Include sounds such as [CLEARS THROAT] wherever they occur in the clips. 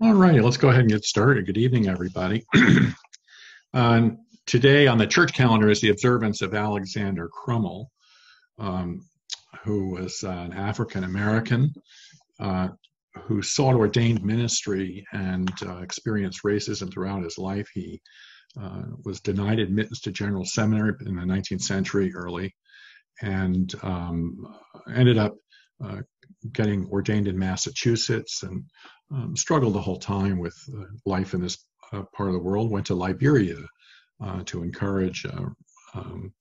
All right, let's go ahead and get started. Good evening, everybody. [CLEARS THROAT] um, today on the church calendar is the observance of Alexander Crummell, um, who was an African American uh, who sought ordained ministry and uh, experienced racism throughout his life. He uh, was denied admittance to General Seminary in the 19th century early and um, ended up uh, getting ordained in Massachusetts and um, struggled the whole time with uh, life in this uh, part of the world. Went to Liberia uh, to encourage uh, um,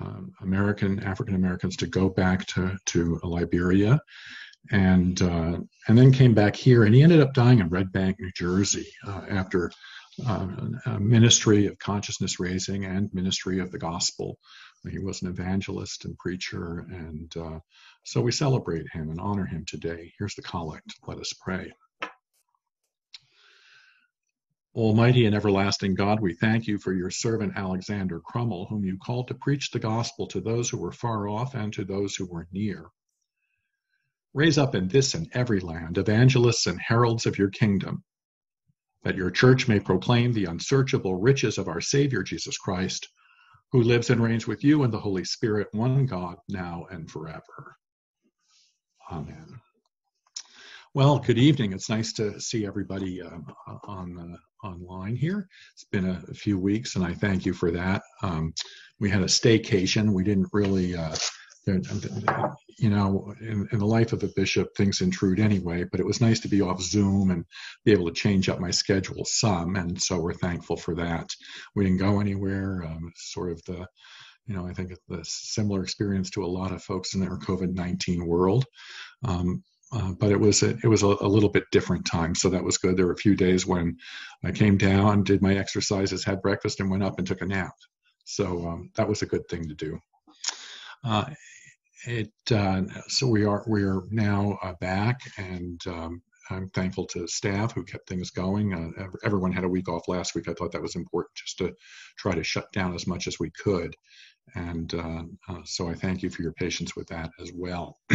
um, American African Americans to go back to to Liberia, and uh, and then came back here. And he ended up dying in Red Bank, New Jersey, uh, after. a ministry of consciousness raising and ministry of the gospel. He was an evangelist and preacher, and so we celebrate him and honor him today. Here's the collect. Let us pray. Almighty and everlasting God, we thank you for your servant Alexander Crummell, whom you called to preach the gospel to those who were far off and to those who were near. Raise up in this and every land evangelists and heralds of your kingdom, that your church may proclaim the unsearchable riches of our Savior Jesus Christ, who lives and reigns with you in the Holy Spirit, one God, now and forever. Amen. Well, good evening. It's nice to see everybody um, on online here. It's been a, a, few weeks, and I thank you for that. Um, we had a staycation. We didn't really, uh, you know, in, in, the life of a bishop, things intrude anyway. But it was nice to be off Zoom and be able to change up my schedule some, and so we're thankful for that. We didn't go anywhere. Um, sort of the you know, I think the similar experience to a lot of folks in our COVID nineteen world. Um, uh, but it was a, it was a, a, little bit different time, so that was good. There were a few days when I came down, did my exercises, had breakfast, and went up and took a nap. So um, that was a good thing to do. Uh, it uh, so we are we are now uh, back, and um, I'm thankful to staff who kept things going. Uh, everyone had a week off last week. I thought that was important just to try to shut down as much as we could, and so I thank you for your patience with that as well. [CLEARS THROAT]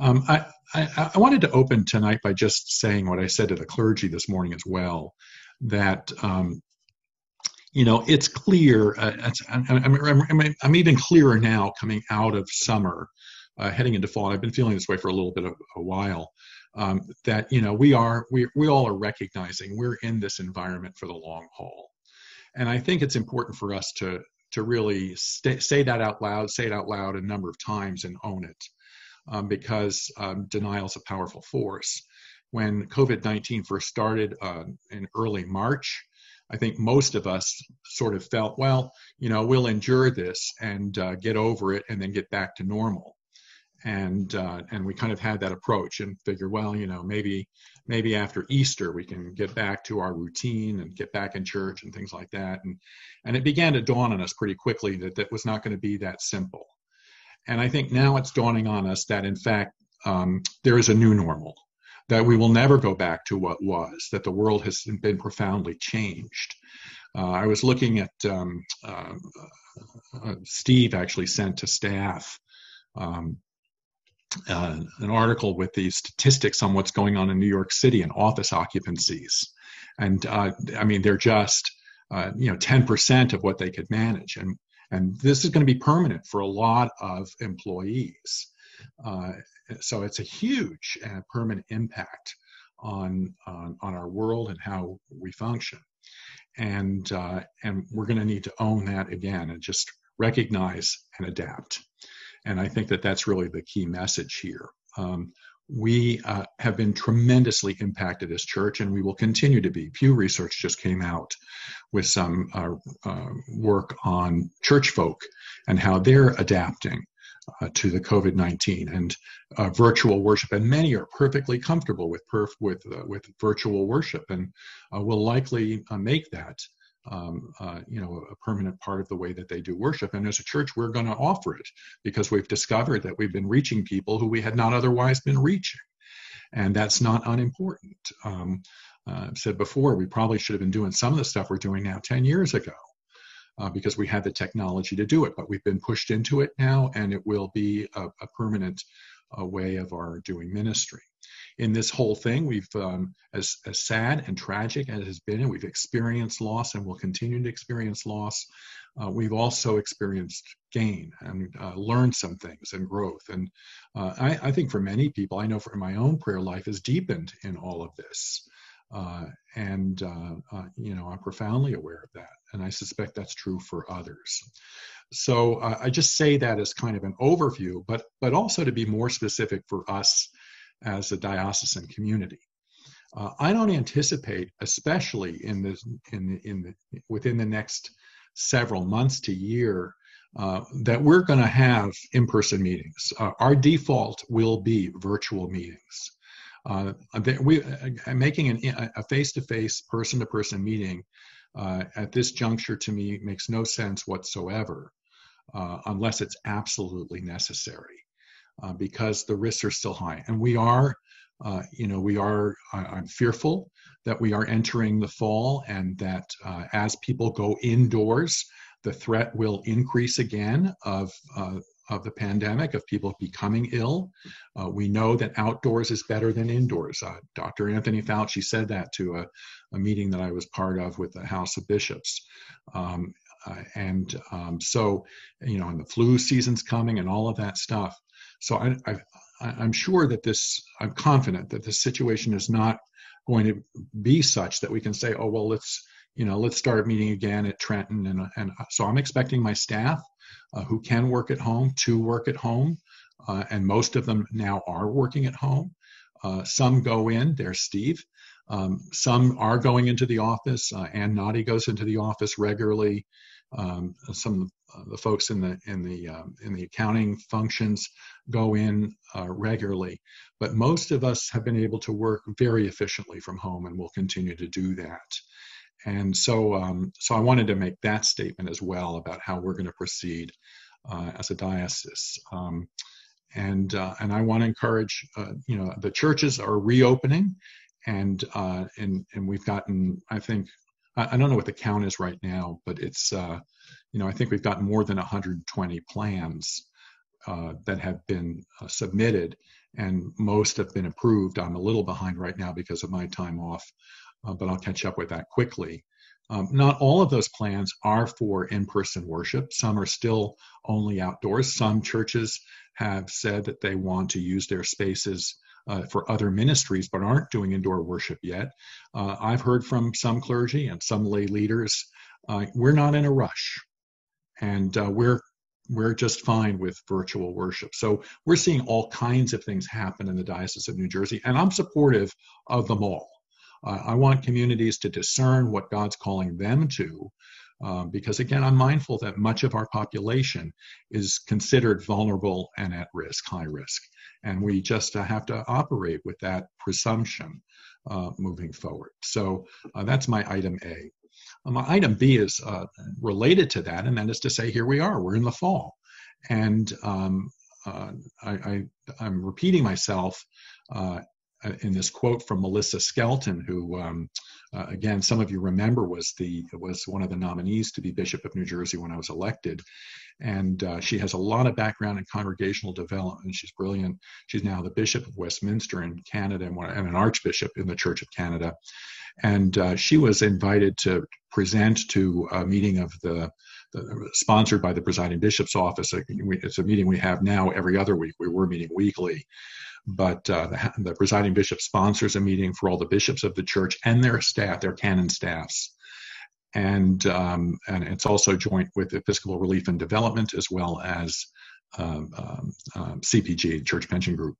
Um, I, I, I, wanted to open tonight by just saying what I said to the clergy this morning as well, that um, you know it's clear. Uh, it's, I'm, I'm, I'm, I'm, even clearer now coming out of summer, uh, heading into fall. I've been feeling this way for a little bit of a while. Um, that you know we are we we all are recognizing we're in this environment for the long haul, and I think it's important for us to to really say that out loud, say it out loud a number of times, and own it um, because um, denial is a powerful force. When COVID 19 first started uh, in early March, I think most of us sort of felt, well, you know, we'll endure this and uh, get over it and then get back to normal. And uh, and we kind of had that approach and figure, well, you know, maybe maybe after Easter we can get back to our routine and get back in church and things like that. And and it began to dawn on us pretty quickly that that was not going to be that simple. And I think now it's dawning on us that, in fact, um, there is a new normal, that we will never go back to what was, that the world has been profoundly changed. Uh, I was looking at um, uh, uh, Steve actually sent to staff um, uh, an article with the statistics on what's going on in New York City and office occupancies. And uh, I mean, they're just, you know, 10% of what they could manage. And and this is going to be permanent for a lot of employees. Uh, so it's a huge and permanent impact on, on, on our world and how we function. And, uh, and we're going to need to own that again and just recognize and adapt. And I think that that's really the key message here. Um, we uh, have been tremendously impacted as church and we will continue to be. Pew research just came out with some uh, uh, work on church folk and how they're adapting uh, to the covid-19 and uh, virtual worship and many are perfectly comfortable with perf with uh, with virtual worship and will likely make that um, uh, you know, a permanent part of the way that they do worship. And as a church, we're going to offer it because we've discovered that we've been reaching people who we had not otherwise been reaching. And that's not unimportant. Um, uh, I've said before, we probably should have been doing some of the stuff we're doing now 10 years ago. Uh, because we had the technology to do it, but we've been pushed into it now, and it will be a, a permanent uh, way of our doing ministry. In this whole thing, we've, um, as, as sad and tragic as it has been, and we've experienced loss and will continue to experience loss, uh, we've also experienced gain and uh, learned some things and growth. And uh, I, I, think for many people, I know for my own prayer life has deepened in all of this. Uh, and, uh, uh, you know, I'm profoundly aware of that. And I suspect that's true for others. So I just say that as kind of an overview, but, but also to be more specific for us as a diocesan community. Uh, I don't anticipate, especially in the, in the, in the, within the next several months to year, uh, that we're going to have in-person meetings. Uh, our default will be virtual meetings. Uh, we uh, making an, a face-to-face, person-to-person meeting uh, at this juncture to me makes no sense whatsoever, unless it's absolutely necessary uh, because the risks are still high. And we are, uh, you know, we are, I'm fearful that we are entering the fall and that uh, as people go indoors, the threat will increase again of, uh, of the pandemic, of people becoming ill. Uh, we know that outdoors is better than indoors. Uh, Dr. Anthony Fauci said that to a, a, meeting that I was part of with the House of Bishops. Um, uh, and um, so, you know, and the flu season's coming and all of that stuff. So I, I, am sure that this, I'm confident that this situation is not going to be such that we can say, oh, well, let's, you know, let's start meeting again at Trenton. And, and so I'm expecting my staff uh, who can work at home to work at home. Uh, and most of them now are working at home. Uh, some go in, there's Steve. Um, some are going into the office. Uh, Ann Noddy goes into the office regularly. Um, some uh, the folks in the in the um, in the accounting functions go in uh, regularly, but most of us have been able to work very efficiently from home, and will continue to do that. And so, um, so I wanted to make that statement as well about how we're going to proceed uh, as a diocese. Um, and uh, and I want to encourage, uh, you know, the churches are reopening, and uh, and and we've gotten, I think, I, don't know what the count is right now, but it's, uh, you know, I think we've got more than 120 plans uh, that have been uh, submitted, and most have been approved. I'm a little behind right now because of my time off, uh, but I'll catch up with that quickly. Um, not all of those plans are for in person worship. Some are still only outdoors. Some churches have said that they want to use their spaces uh, for other ministries but aren't doing indoor worship yet. Uh, I've heard from some clergy and some lay leaders, uh, we're not in a rush, and uh, we're we're just fine with virtual worship. So we're seeing all kinds of things happen in the Diocese of New Jersey, and I'm supportive of them all. Uh, I want communities to discern what God's calling them to, um, because again, I'm mindful that much of our population is considered vulnerable and at risk, high risk. And we just uh, have to operate with that presumption uh, moving forward. So uh, that's my item A. Uh, my item B is uh, related to that, and that is to say, here we are, we're in the fall. And um, uh, I, am repeating myself in this quote from Melissa Skelton, who, um, uh, again, some of you remember was the was one of the nominees to be Bishop of New Jersey when I was elected, and uh, she has a lot of background in congregational development. She's brilliant. She's now the Bishop of Westminster in Canada and, and an Archbishop in the Church of Canada, and uh, she was invited to present to a meeting of the sponsored by the presiding bishop's office. It's a meeting we have now every other week. We were meeting weekly but uh, the, the, presiding bishop sponsors a meeting for all the bishops of the church and their staff, their canon staffs. And, um, and it's also joint with Episcopal Relief and Development as well as um, um, um CPG, Church Pension Group.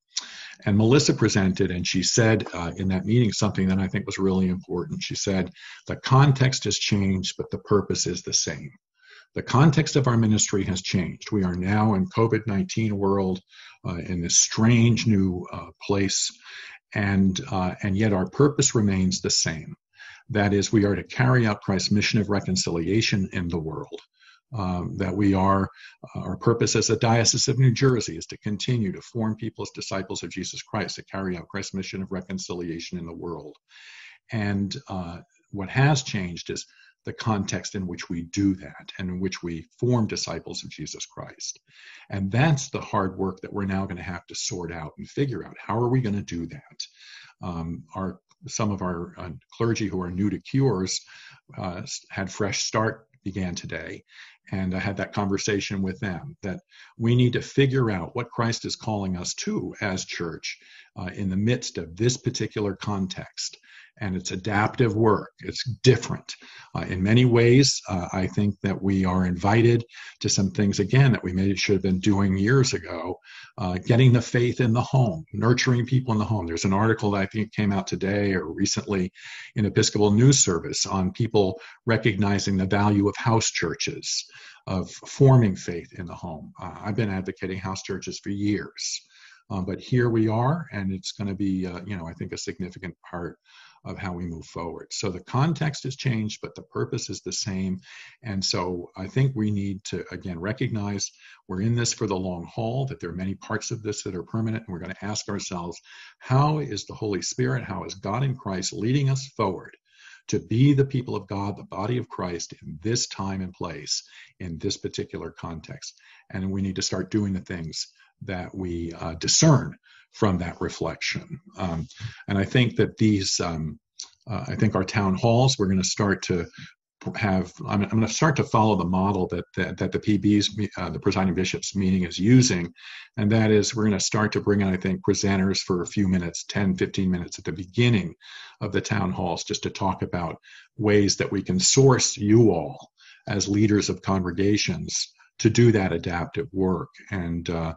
And Melissa presented, and she said uh, in that meeting something that I think was really important. She said, The context has changed, but the purpose is the same the context of our ministry has changed. We are now in COVID-19 world, uh, in this strange new uh, place, and uh, and yet our purpose remains the same. That is, we are to carry out Christ's mission of reconciliation in the world. Um, that we are, uh, our purpose as a Diocese of New Jersey is to continue to form people as disciples of Jesus Christ, to carry out Christ's mission of reconciliation in the world. And uh, what has changed is the context in which we do that and in which we form disciples of Jesus Christ. And that's the hard work that we're now going to have to sort out and figure out. How are we going to do that? Um, our some of our uh, clergy who are new to cures uh, had fresh start began today and I had that conversation with them that we need to figure out what Christ is calling us to as church uh, in the midst of this particular context and it's adaptive work. It's different. Uh, in many ways, uh, I think that we are invited to some things again that we maybe should have been doing years ago. Uh, getting the faith in the home, nurturing people in the home. There's an article that I think came out today or recently in Episcopal News Service on people recognizing the value of house churches, of forming faith in the home. Uh, I've been advocating house churches for years. Um, but here we are, and it's going to be, uh, you know, I think a significant part of how we move forward. So the context has changed, but the purpose is the same. And so I think we need to, again, recognize we're in this for the long haul, that there are many parts of this that are permanent. And we're going to ask ourselves, how is the Holy Spirit, how is God in Christ leading us forward? To be the people of God, the body of Christ in this time and place, in this particular context. And we need to start doing the things that we uh, discern from that reflection. Um, and I think that these, um, uh, I think our town halls, we're going to start to have, I'm, I'm, going to start to follow the model that, that, that the PB's, uh, the presiding bishops meeting is using. And that is we're going to start to bring in, I think, presenters for a few minutes, 10, 15 minutes at the beginning of the town halls, just to talk about ways that we can source you all as leaders of congregations to do that adaptive work. And, uh,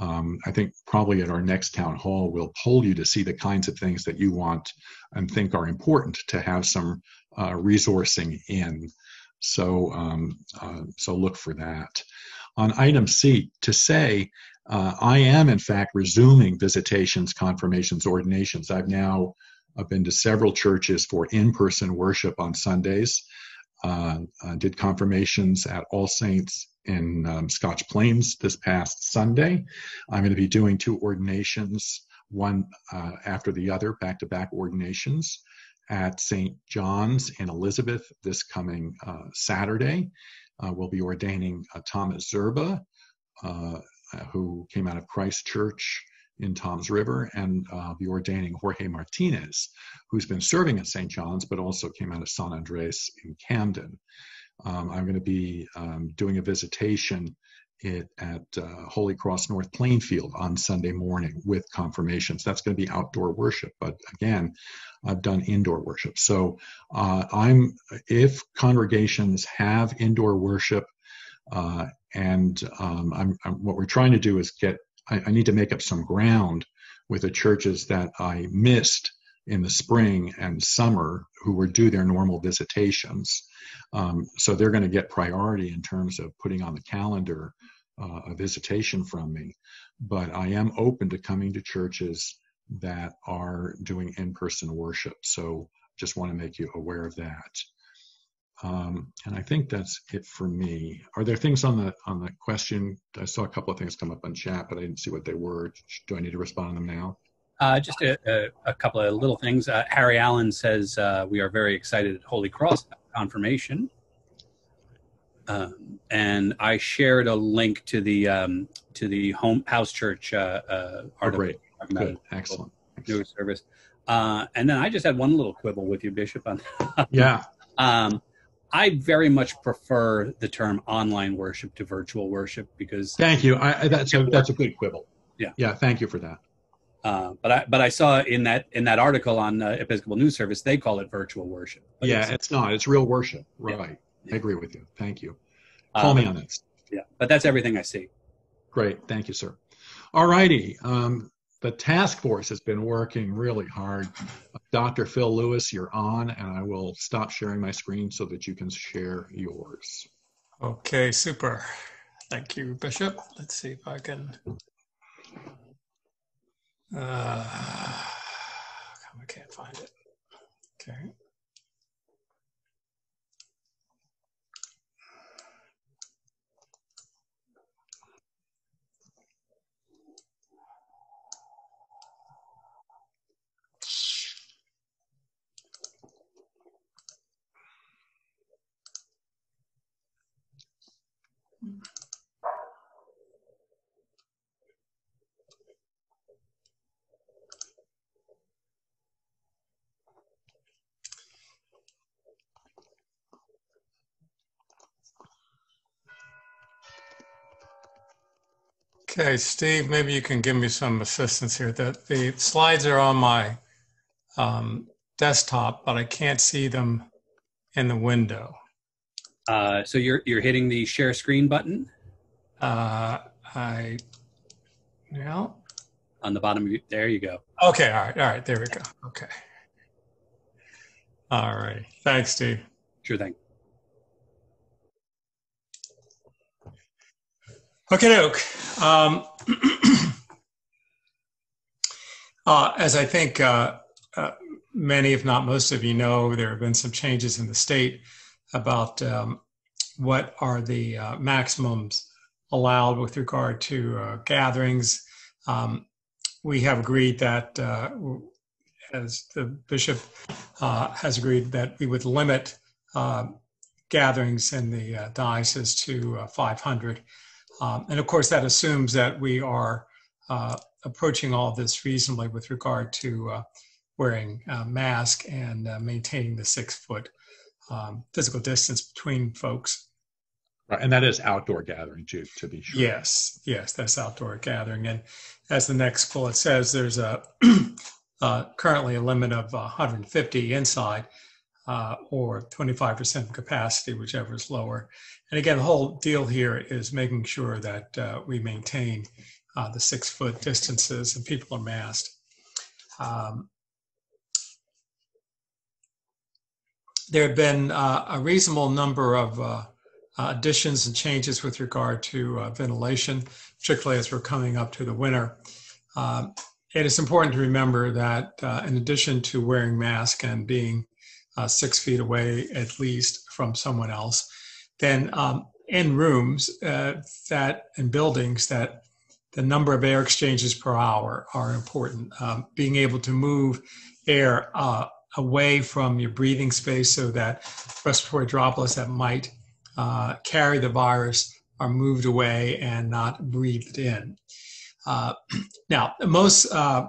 um, I think probably at our next town hall, we'll poll you to see the kinds of things that you want and think are important to have some uh, resourcing in. So, um, uh, so look for that. On item C, to say, uh, I am in fact resuming visitations, confirmations, ordinations. I've now I've been to several churches for in-person worship on Sundays. Uh, did confirmations at All Saints in um, Scotch Plains this past Sunday. I'm going to be doing two ordinations, one uh, after the other, back to back ordinations at St. John's in Elizabeth this coming uh, Saturday. Uh, we'll be ordaining uh, Thomas Zerba, uh, who came out of Christ Church in Toms River, and uh, be ordaining Jorge Martinez, who's been serving at St. John's but also came out of San Andres in Camden. Um, I'm going to be um, doing a visitation it, at uh, Holy Cross North Plainfield on Sunday morning with confirmations. That's going to be outdoor worship, but again, I've done indoor worship. So uh, I'm if congregations have indoor worship, uh, and um, I'm, I'm, what we're trying to do is get. I, I need to make up some ground with the churches that I missed in the spring and summer who were due their normal visitations. Um, so they're going to get priority in terms of putting on the calendar uh, a visitation from me. But I am open to coming to churches that are doing in-person worship. So just want to make you aware of that. Um, and I think that's it for me. Are there things on the on the question? I saw a couple of things come up on chat, but I didn't see what they were. Do I need to respond to them now? Uh, just a, a, a, couple of little things. Uh, Harry Allen says uh, we are very excited at Holy Cross confirmation, um, and I shared a link to the um, to the home house church uh, uh, article. Oh, great, good, excellent. News service, uh, and then I just had one little quibble with you, Bishop. On yeah. [LAUGHS] Um, I very much prefer the term online worship to virtual worship because. Thank you. I, that's a, that's a good quibble. Yeah. Yeah. Thank you for that. Uh, but I but I saw in that in that article on uh, Episcopal News Service they call it virtual worship. yeah, it's, it's, not. It's real worship. Right. Yeah. I agree with you. Thank you. Call um, me on this. Yeah, but that's everything I see. Great. Thank you, sir. All righty. Um, the task force has been working really hard. Dr. Phil Lewis, you're on, and I will stop sharing my screen so that you can share yours. Okay, super. Thank you, Bishop. Let's see if I can uh, I can't find it. Okay. Okay, Steve, maybe you can give me some assistance here. The, the slides are on my um, desktop, but I can't see them in the window. Uh, so you're you're hitting the share screen button Uh, I, yeah. on the bottom. Of there you go. Okay, all right, all right, there we go. Okay. All right. Thanks, Steve. Sure thing. Okay, Doke. Um, [CLEARS THROAT] uh, as I think uh, uh, many, if not most of you know, there have been some changes in the state about um, what are the uh, maximums allowed with regard to uh, gatherings. Um, we have agreed that, uh, as the bishop has agreed, that we would limit gatherings in the diocese to 500. Um, and of course, that assumes that we are uh, approaching all of this reasonably with regard to uh, wearing a mask and uh, maintaining the six foot um, physical distance between folks. Right, and that is outdoor gathering too, to be sure. Yes, yes, that's outdoor gathering. And as the next bullet says, there's a [CLEARS THROAT] uh, currently a limit of 150 inside uh, or 25% capacity, whichever is lower. And again, the whole deal here is making sure that uh, we maintain uh, the six foot distances and people are masked. Um, there have been uh, a reasonable number of uh, additions and changes with regard to uh, ventilation, particularly as we're coming up to the winter. Um, it is important to remember that in addition to wearing masks and being uh, six feet away at least from someone else, then um, in rooms uh, that in buildings that the number of air exchanges per hour are important. Um, being able to move air uh, away from your breathing space so that respiratory droplets that might uh, carry the virus are moved away and not breathed in. Uh, [CLEARS THROAT] now, most uh,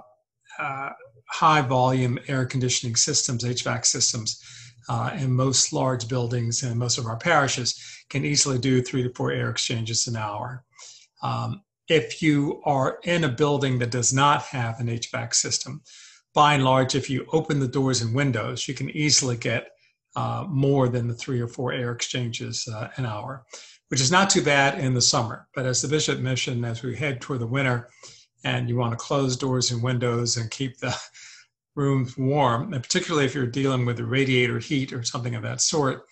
uh, high volume air conditioning systems, HVAC systems, uh, in most large buildings and most of our parishes can easily do three to four air exchanges an hour. Um, if you are in a building that does not have an HVAC system, by and large, if you open the doors and windows, you can easily get uh, more than the three or four air exchanges uh, an hour, which is not too bad in the summer. But as the bishop mentioned, as we head toward the winter, and you want to close doors and windows and keep the rooms warm, and particularly if you're dealing with the radiator heat or something of that sort,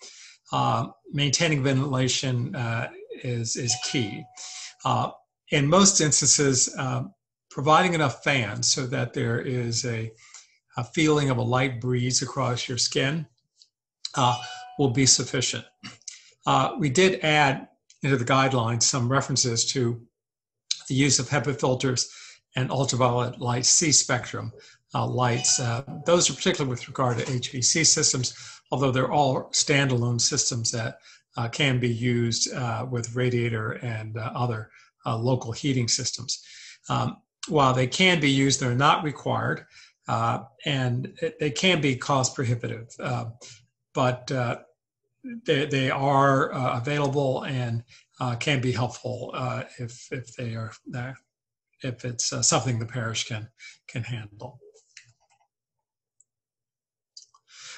uh, maintaining ventilation uh, is, is key. Uh, in most instances, uh, providing enough fans so that there is a, a, feeling of a light breeze across your skin uh, will be sufficient. Uh, we did add into the guidelines some references to the use of HEPA filters and ultraviolet light C spectrum uh, lights. Uh, those are particularly with regard to HVAC systems, although they're all standalone systems that uh, can be used uh, with radiator and uh, other uh, local heating systems. Um, while they can be used, they're not required, and they can be cost prohibitive. but they, they are available and can be helpful if, if they are if it's uh, something the parish can can handle.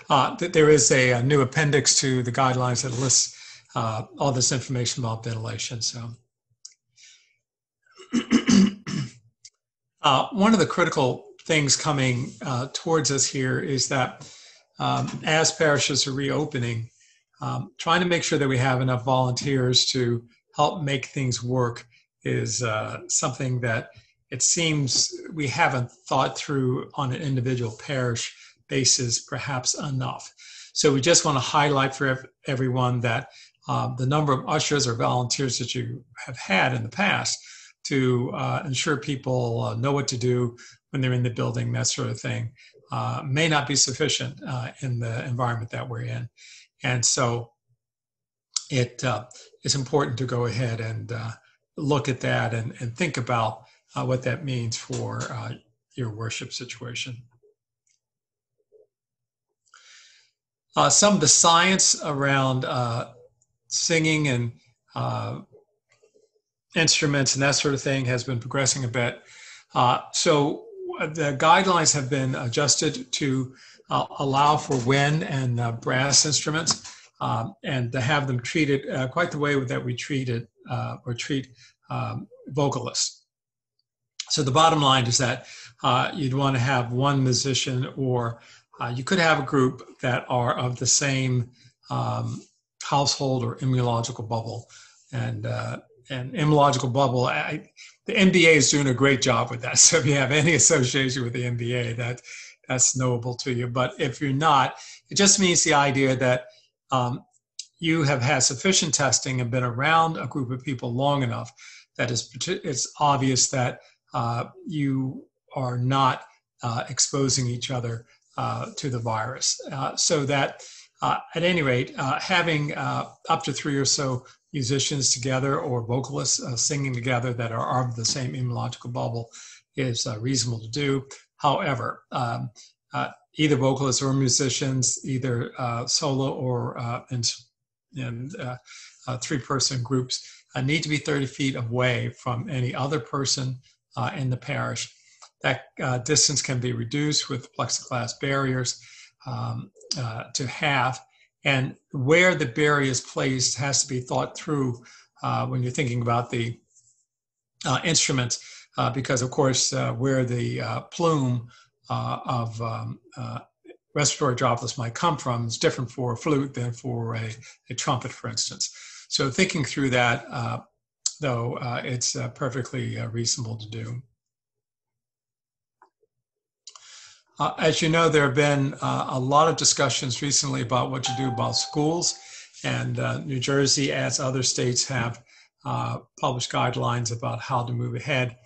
Uh, there is a, a, new appendix to the guidelines that lists uh, all this information about ventilation. So, [CLEARS THROAT] uh, one of the critical things coming uh, towards us here is that um, as parishes are reopening, um, trying to make sure that we have enough volunteers to help make things work is uh, something that it seems we haven't thought through on an individual parish basis perhaps enough. So we just want to highlight for everyone that um, the number of ushers or volunteers that you have had in the past to uh, ensure people uh, know what to do when they're in the building, that sort of thing, uh, may not be sufficient uh, in the environment that we're in. And so it uh, is important to go ahead and uh, look at that and, and think about what that means for your worship situation. Uh, some of the science around uh, singing and uh, instruments and that sort of thing has been progressing a bit. Uh, so the guidelines have been adjusted to uh, allow for wind and uh, brass instruments um, and to have them treated uh, quite the way that we treated uh, or treat um, vocalists. So the bottom line is that uh, you'd want to have one musician or you could have a group that are of the same um, household or immunological bubble. And and immunological bubble. I, the NBA is doing a great job with that. [LAUGHS] So if you have any association with the NBA, that that's knowable to you. But if you're not, it just means the idea that um, you have had sufficient testing and been around a group of people long enough that it's, it's obvious that uh, you are not uh, exposing each other uh, to the virus. Uh, so that, uh, at any rate, uh, having up to three or so musicians together or vocalists uh, singing together that are of the same immunological bubble is uh, reasonable to do. However, um, uh, either vocalists or musicians, either uh, solo or uh, in, in uh, three-person groups, need to be 30 feet away from any other person in the parish. That distance can be reduced with plexiglass barriers um, to half and where the barrier is placed has to be thought through uh, when you're thinking about the uh, instruments, uh, because of course, uh, where the uh, plume uh, of um, respiratory droplets might come from is different for a flute than for a, a trumpet, for instance. So thinking through that, though, it's perfectly reasonable to do. Uh, as you know, there have been uh, a lot of discussions recently about what to do about schools, and uh, New Jersey, as other states, have uh, published guidelines about how to move ahead.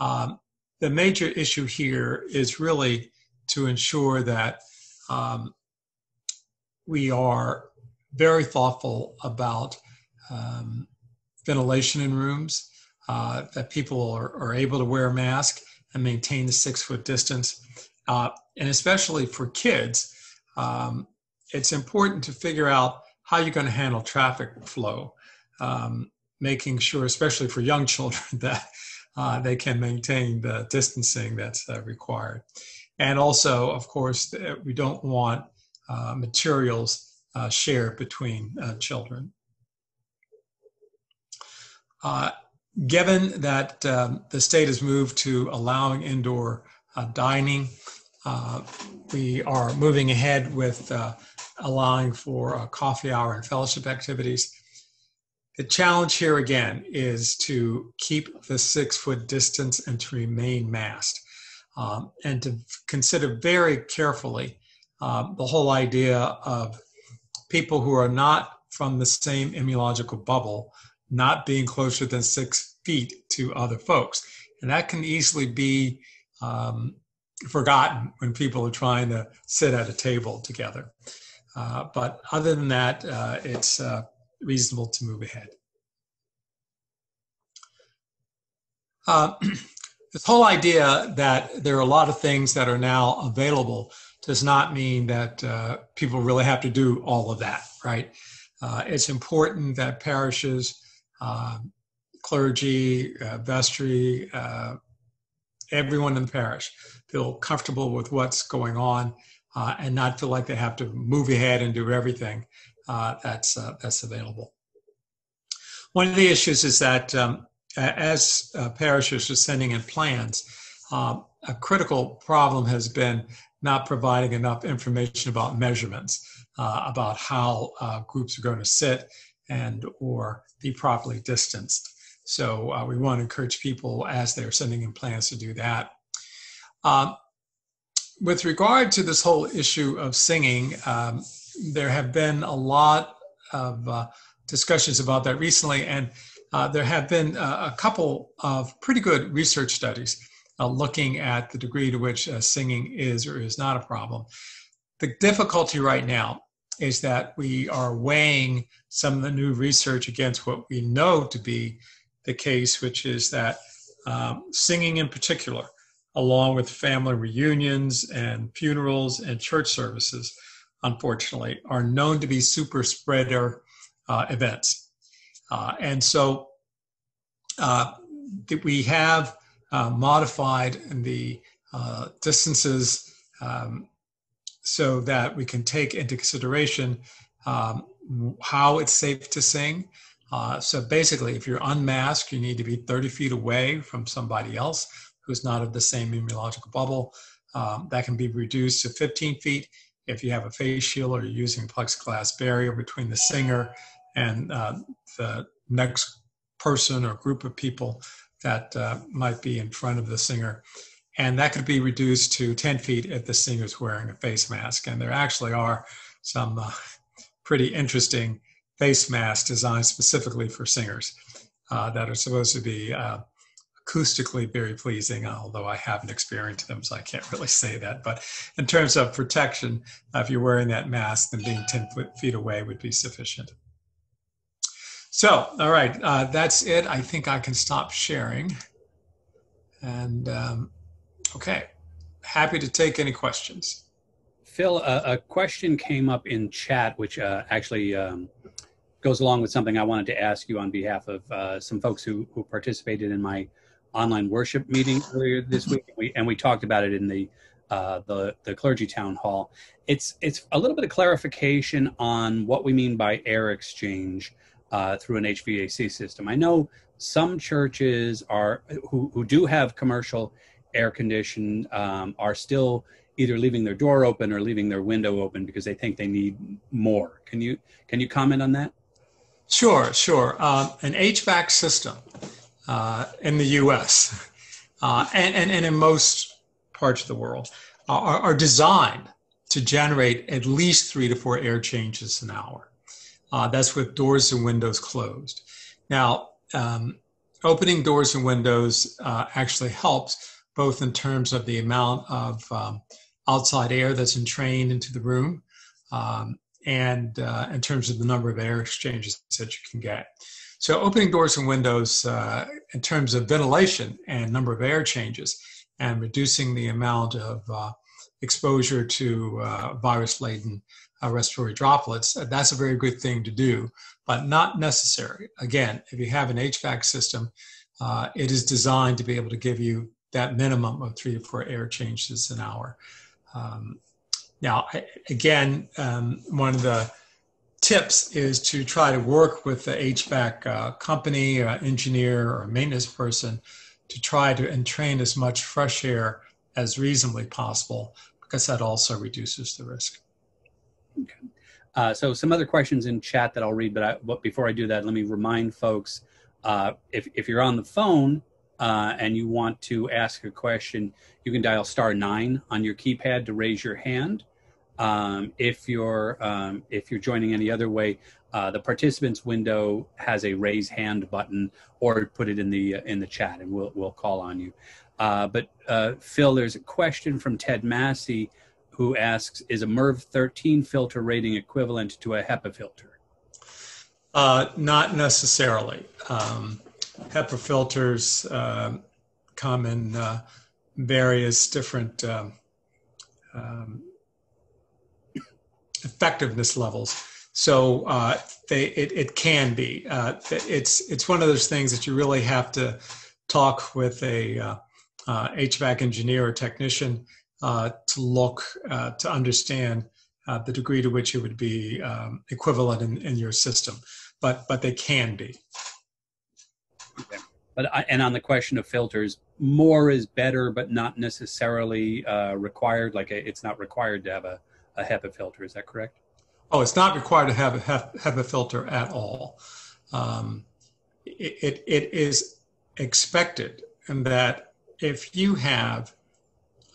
Um, the major issue here is really to ensure that um, we are very thoughtful about um, ventilation in rooms, uh, that people are, are able to wear a mask and maintain the six foot distance uh, and especially for kids, um, it's important to figure out how you're going to handle traffic flow, um, making sure, especially for young [LAUGHS] children, that uh, they can maintain the distancing that's uh, required. And also, of course, we don't want uh, materials uh, shared between uh, children. given that um, the state has moved to allowing indoor dining, uh, we are moving ahead with uh, allowing for uh, coffee hour and fellowship activities. The challenge here again is to keep the six foot distance and to remain masked um, and to consider very carefully um, the whole idea of people who are not from the same immunological bubble not being closer than six feet to other folks. And that can easily be um, forgotten when people are trying to sit at a table together. Uh, but other than that, uh, it's uh, reasonable to move ahead. Uh, [CLEARS THROAT] this whole idea that there are a lot of things that are now available does not mean that uh, people really have to do all of that, right? Uh, it's important that parishes, clergy, vestry, everyone in the parish feel comfortable with what's going on uh, and not feel like they have to move ahead and do everything uh, that's uh, that's available. One of the issues is that um, as uh, parishes are sending in plans, um, a critical problem has been not providing enough information about measurements, uh, about how uh, groups are going to sit and or be properly distanced. So uh, we want to encourage people as they're sending in plans to do that. Um, with regard to this whole issue of singing, um, there have been a lot of uh, discussions about that recently, and uh, there have been uh, a couple of pretty good research studies uh, looking at the degree to which uh, singing is or is not a problem. The difficulty right now is that we are weighing some of the new research against what we know to be the case, which is that um, singing in particular, along with family reunions and funerals and church services, unfortunately, are known to be super spreader uh, events. Uh, and so uh, we have uh, modified the uh, distances um, so that we can take into consideration um, how it's safe to sing. Uh, so basically, if you're unmasked, you need to be 30 feet away from somebody else who's not of the same immunological bubble. Um, that can be reduced to 15 feet. If you have a face shield or you're using plexiglass barrier between the singer and uh, the next person or group of people that uh, might be in front of the singer. And that could be reduced to 10 feet if the singer's wearing a face mask. And there actually are some uh, pretty interesting face masks designed specifically for singers uh, that are supposed to be uh, acoustically very pleasing, although I haven't experienced them, so I can't really say that. But in terms of protection, uh, if you're wearing that mask, then being 10 feet away would be sufficient. So, all right, uh, that's it. I think I can stop sharing. And um, okay, happy to take any questions. Phil, a, a question came up in chat, which uh, actually um, goes along with something I wanted to ask you on behalf of uh, some folks who, who participated in my online worship meeting earlier this week, and we, and we talked about it in the uh, the the clergy town hall. It's it's a little bit of clarification on what we mean by air exchange uh, through an HVAC system. I know some churches are who who do have commercial air condition um, are still either leaving their door open or leaving their window open because they think they need more. Can you can you comment on that? Sure, sure. Uh, an HVAC system uh, in the U.S. Uh, and, and, and in most parts of the world are, are, designed to generate at least three to four air changes an hour. Uh, that's with doors and windows closed. Now, um, opening doors and windows uh, actually helps both in terms of the amount of um, outside air that's entrained into the room um, and uh, in terms of the number of air exchanges that you can get. So opening doors and windows uh, in terms of ventilation and number of air changes and reducing the amount of uh, exposure to uh, virus-laden uh, respiratory droplets, uh, that's a very good thing to do, but not necessary. Again, if you have an HVAC system, it is designed to be able to give you that minimum of three to four air changes an hour. Um, now, again, um, one of the tips is to try to work with the HVAC uh, company, or engineer, or maintenance person to try to entrain as much fresh air as reasonably possible because that also reduces the risk. Okay. Uh, so some other questions in chat that I'll read, but, I, but before I do that, let me remind folks, uh, if, if you're on the phone, uh, and you want to ask a question, you can dial star nine on your keypad to raise your hand. Um, if you're um, if you're joining any other way, uh, the participants window has a raise hand button, or put it in the uh, in the chat, and we'll we'll call on you. Uh, but uh, Phil, there's a question from Ted Massey, who asks: Is a MERV 13 filter rating equivalent to a HEPA filter? Uh, not necessarily. Um, HEPA filters uh, come in uh, various different um, um, effectiveness levels. So uh, they, it, it can be. Uh, it's it's one of those things that you really have to talk with a HVAC uh, engineer or technician uh, to look to understand the degree to which it would be um, equivalent in, in your system. But but they can be. But I, and on the question of filters, more is better, but not necessarily uh, required. Like it's not required to have a, a HEPA filter. Is that correct? Oh, it's not required to have a HEPA filter at all. Um, it, it, it is expected and that if you have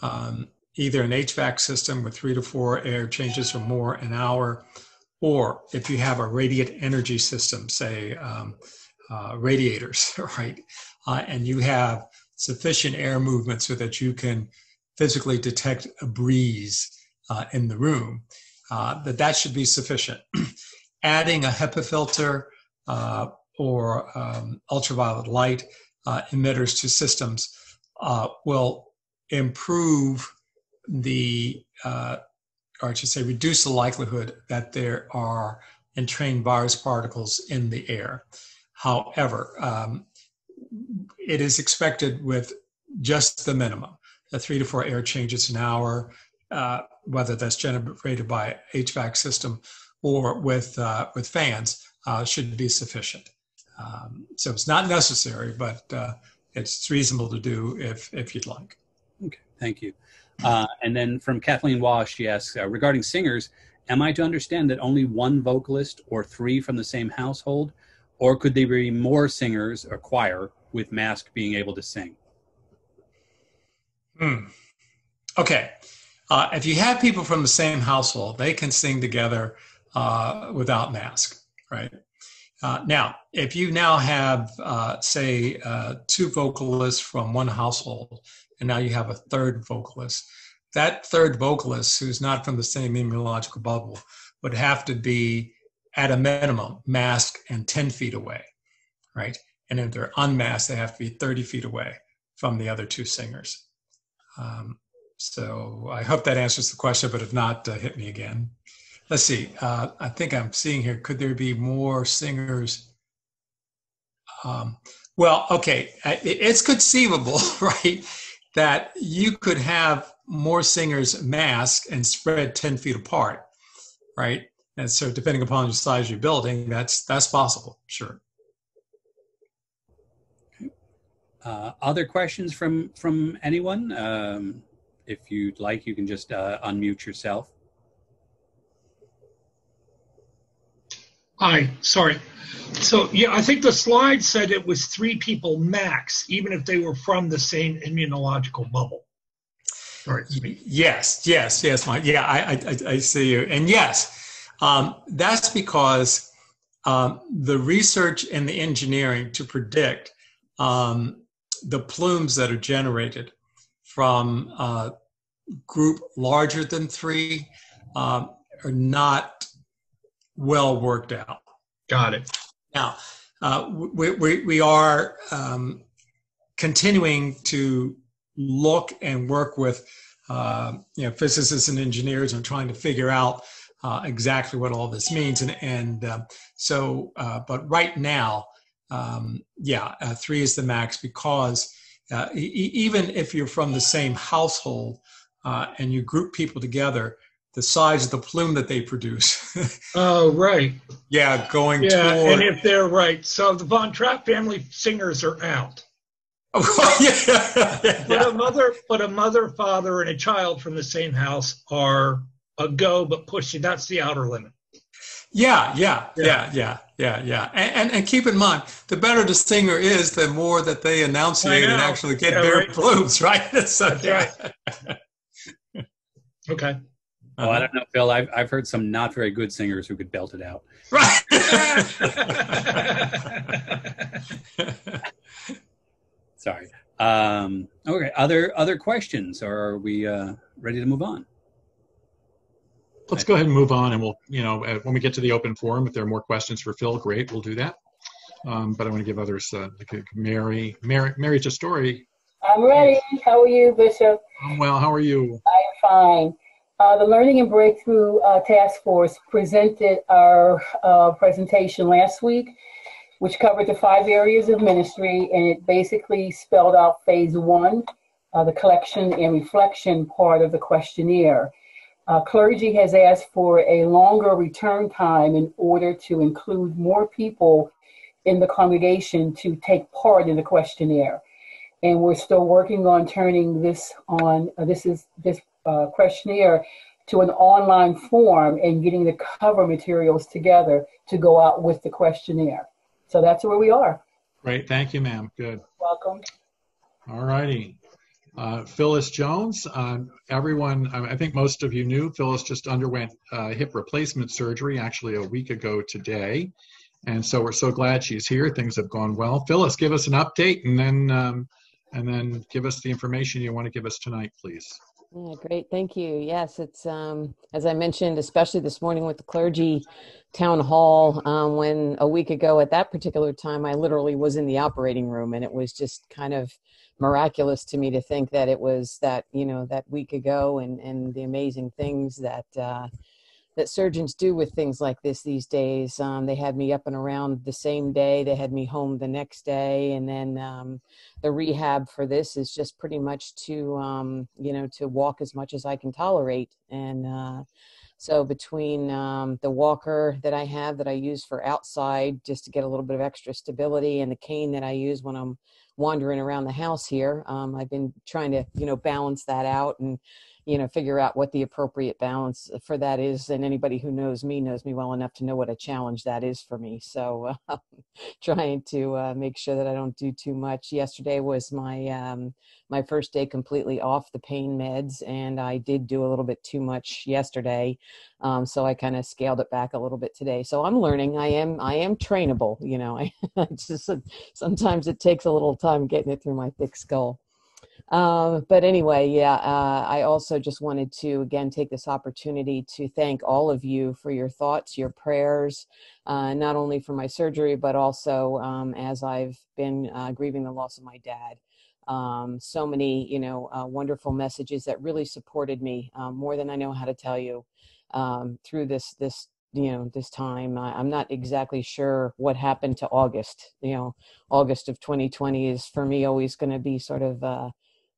um, either an HVAC system with three to four air changes or more an hour, or if you have a radiant energy system, say um, uh, radiators, [LAUGHS] right? Uh, and you have sufficient air movement so that you can physically detect a breeze uh, in the room, uh, that that should be sufficient. [CLEARS THROAT] Adding a HEPA filter uh, or um, ultraviolet light uh, emitters to systems will improve the, or I should say, reduce the likelihood that there are entrained virus particles in the air. However, um, it is expected with just the minimum, the three to four air changes an hour, uh, whether that's generated by HVAC system or with uh, with fans, uh, should be sufficient. Um, so it's not necessary, but uh, it's reasonable to do if if you'd like. Okay, thank you. Uh, and then from Kathleen Walsh, she asks uh, regarding singers, am I to understand that only one vocalist or three from the same household, or could there be more singers or choir with mask being able to sing? Hmm. Okay. Uh, if you have people from the same household, they can sing together uh, without mask, right? Uh, now, if you now have, uh, say, uh, two vocalists from one household, and now you have a third vocalist, that third vocalist, who's not from the same immunological bubble, would have to be at a minimum masked and 10 feet away, right? And if they're unmasked, they have to be 30 feet away from the other two singers. Um, so I hope that answers the question, but if not, uh, hit me again let's see. Uh, I think I'm seeing here. Could there be more singers? Um, well, okay, it's conceivable, [LAUGHS] right, that you could have more singers mask and spread ten feet apart, right? And so, depending upon the size of your building, that's that's possible. Sure. Uh, other questions from from anyone? Um, if you'd like, you can just uh, unmute yourself. Hi, sorry. So, yeah, I think the slide said it was three people max, even if they were from the same immunological bubble. Sorry, yes, yes, yes, Mike. Yeah, I, I, I see you. And yes, um, that's because um, the research and the engineering to predict um, the plumes that are generated from uh, group larger than three um, are not well worked out. Got it. Now, uh, we, we, we are um, continuing to look and work with uh, you know physicists and engineers and trying to figure out uh, exactly what all this means. And, and uh, so, uh, but right now, um, yeah, uh, three is the max because e- even if you're from the same household Uh, and you group people together, the size of the plume that they produce. [LAUGHS] oh, right. Yeah, going yeah, toward. and if they're right, so the Von Trapp family singers are out. [LAUGHS] Oh, yeah, yeah, But a mother, but a mother, father, and a child from the same house are a go, but pushing. That's the outer limit. Yeah, yeah, yeah, yeah, yeah, yeah. And, and, and keep in mind, the better the singer is, the more that they enunciate and actually get yeah, right. plumes, [LAUGHS] right? so, That's right. Okay. Oh, I don't know, Phil. I've I've heard some not very good singers who could belt it out. Right. [LAUGHS] Sorry. Um, okay. Other other questions, or are we uh, ready to move on? Let's go ahead and move on, and we'll you know uh, when we get to the open forum, if there are more questions for Phil, great, we'll do that. Um, but I want to give others, uh, like Mary, Mary, Mary Testori. I'm ready. How are you, Bishop? well. How are you? Fine. Uh, the Learning and Breakthrough uh, Task Force presented our uh, presentation last week, which covered the five areas of ministry, and it basically spelled out phase one, uh, the collection and reflection part of the questionnaire. Uh, clergy has asked for a longer return time in order to include more people in the congregation to take part in the questionnaire. And we're still working on turning this on. Uh, this is this uh, questionnaire to an online form and getting the cover materials together to go out with the questionnaire. So that's where we are. Great. Thank you, ma'am. Good. Welcome. All righty. Uh, Phyllis Jones, uh, everyone, I think most of you knew Phyllis just underwent uh, hip replacement surgery actually a week ago today. And so we're so glad she's here. Things have gone well. Phyllis, give us an update and then um, and then give us the information you want to give us tonight, please. Yeah, great. Thank you. Yes, it's um, as I mentioned, especially this morning with the clergy town hall. Um, when a week ago at that particular time, I literally was in the operating room, and it was just kind of miraculous to me to think that it was that you know that week ago, and and the amazing things that uh, that surgeons do with things like this these days. Um, they had me up and around the same day. They had me home the next day, and then um, the rehab for this is just pretty much to um, you know to walk as much as I can tolerate. And uh, so between um, the walker that I have that I use for outside just to get a little bit of extra stability, and the cane that I use when I'm wandering around the house here, um, I've been trying to you know balance that out and you know figure out what the appropriate balance for that is and anybody who knows me knows me well enough to know what a challenge that is for me. So uh, [LAUGHS] trying to uh, make sure that i don't do too much. Yesterday was my um, my first day completely off the pain meds and i did do a little bit too much yesterday um, so i kind of scaled it back a little bit today. So i'm learning. I am i am trainable you know [LAUGHS] i just sometimes it takes a little time getting it through my thick skull um, but anyway, yeah, uh, I also just wanted to again take this opportunity to thank all of you for your thoughts, your prayers, uh, not only for my surgery, but also um, as I've been uh, grieving the loss of my dad. Um, so many, you know, uh, wonderful messages that really supported me um, more than I know how to tell you um, through this this you know this time I, am not exactly sure what happened to august you know august of 2020 is for me always going to be sort of uh,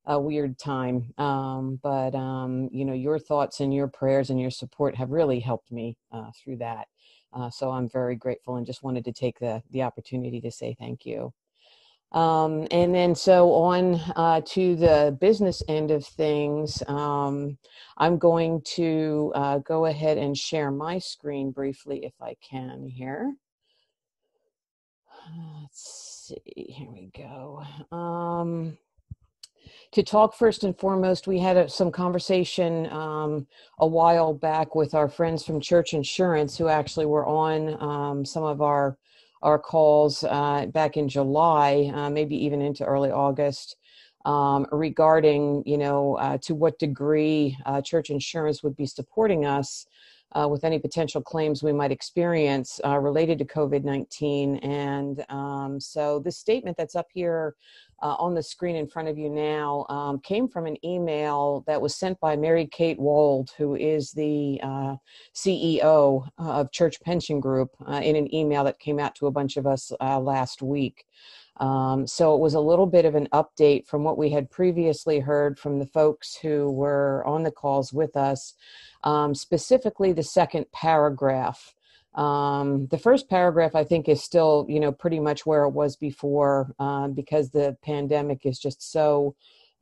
a weird time. Um, but um, you know, your thoughts and your prayers and your support have really helped me uh, through that. Uh, so I'm very grateful and just wanted to take the the opportunity to say thank you. Um, and then so on uh, to the business end of things, um, I'm going to uh, go ahead and share my screen briefly if I can here. Let's see, here we go. To talk first and foremost, we had a, some conversation um, a while back with our friends from Church Insurance who actually were on um, some of our our calls uh, back in July, uh, maybe even into early August, um, regarding you know uh, to what degree uh, Church Insurance would be supporting us uh, with any potential claims we might experience uh, related to COVID 19. And um, so, this statement that's up here uh, on the screen in front of you now um, came from an email that was sent by Mary Kate Wold, who is the uh, CEO of Church Pension Group, uh, in an email that came out to a bunch of us uh, last week. Um, so it was a little bit of an update from what we had previously heard from the folks who were on the calls with us, um, specifically the second paragraph. Um, the first paragraph, I think, is still, you know, pretty much where it was before uh, because the pandemic is just so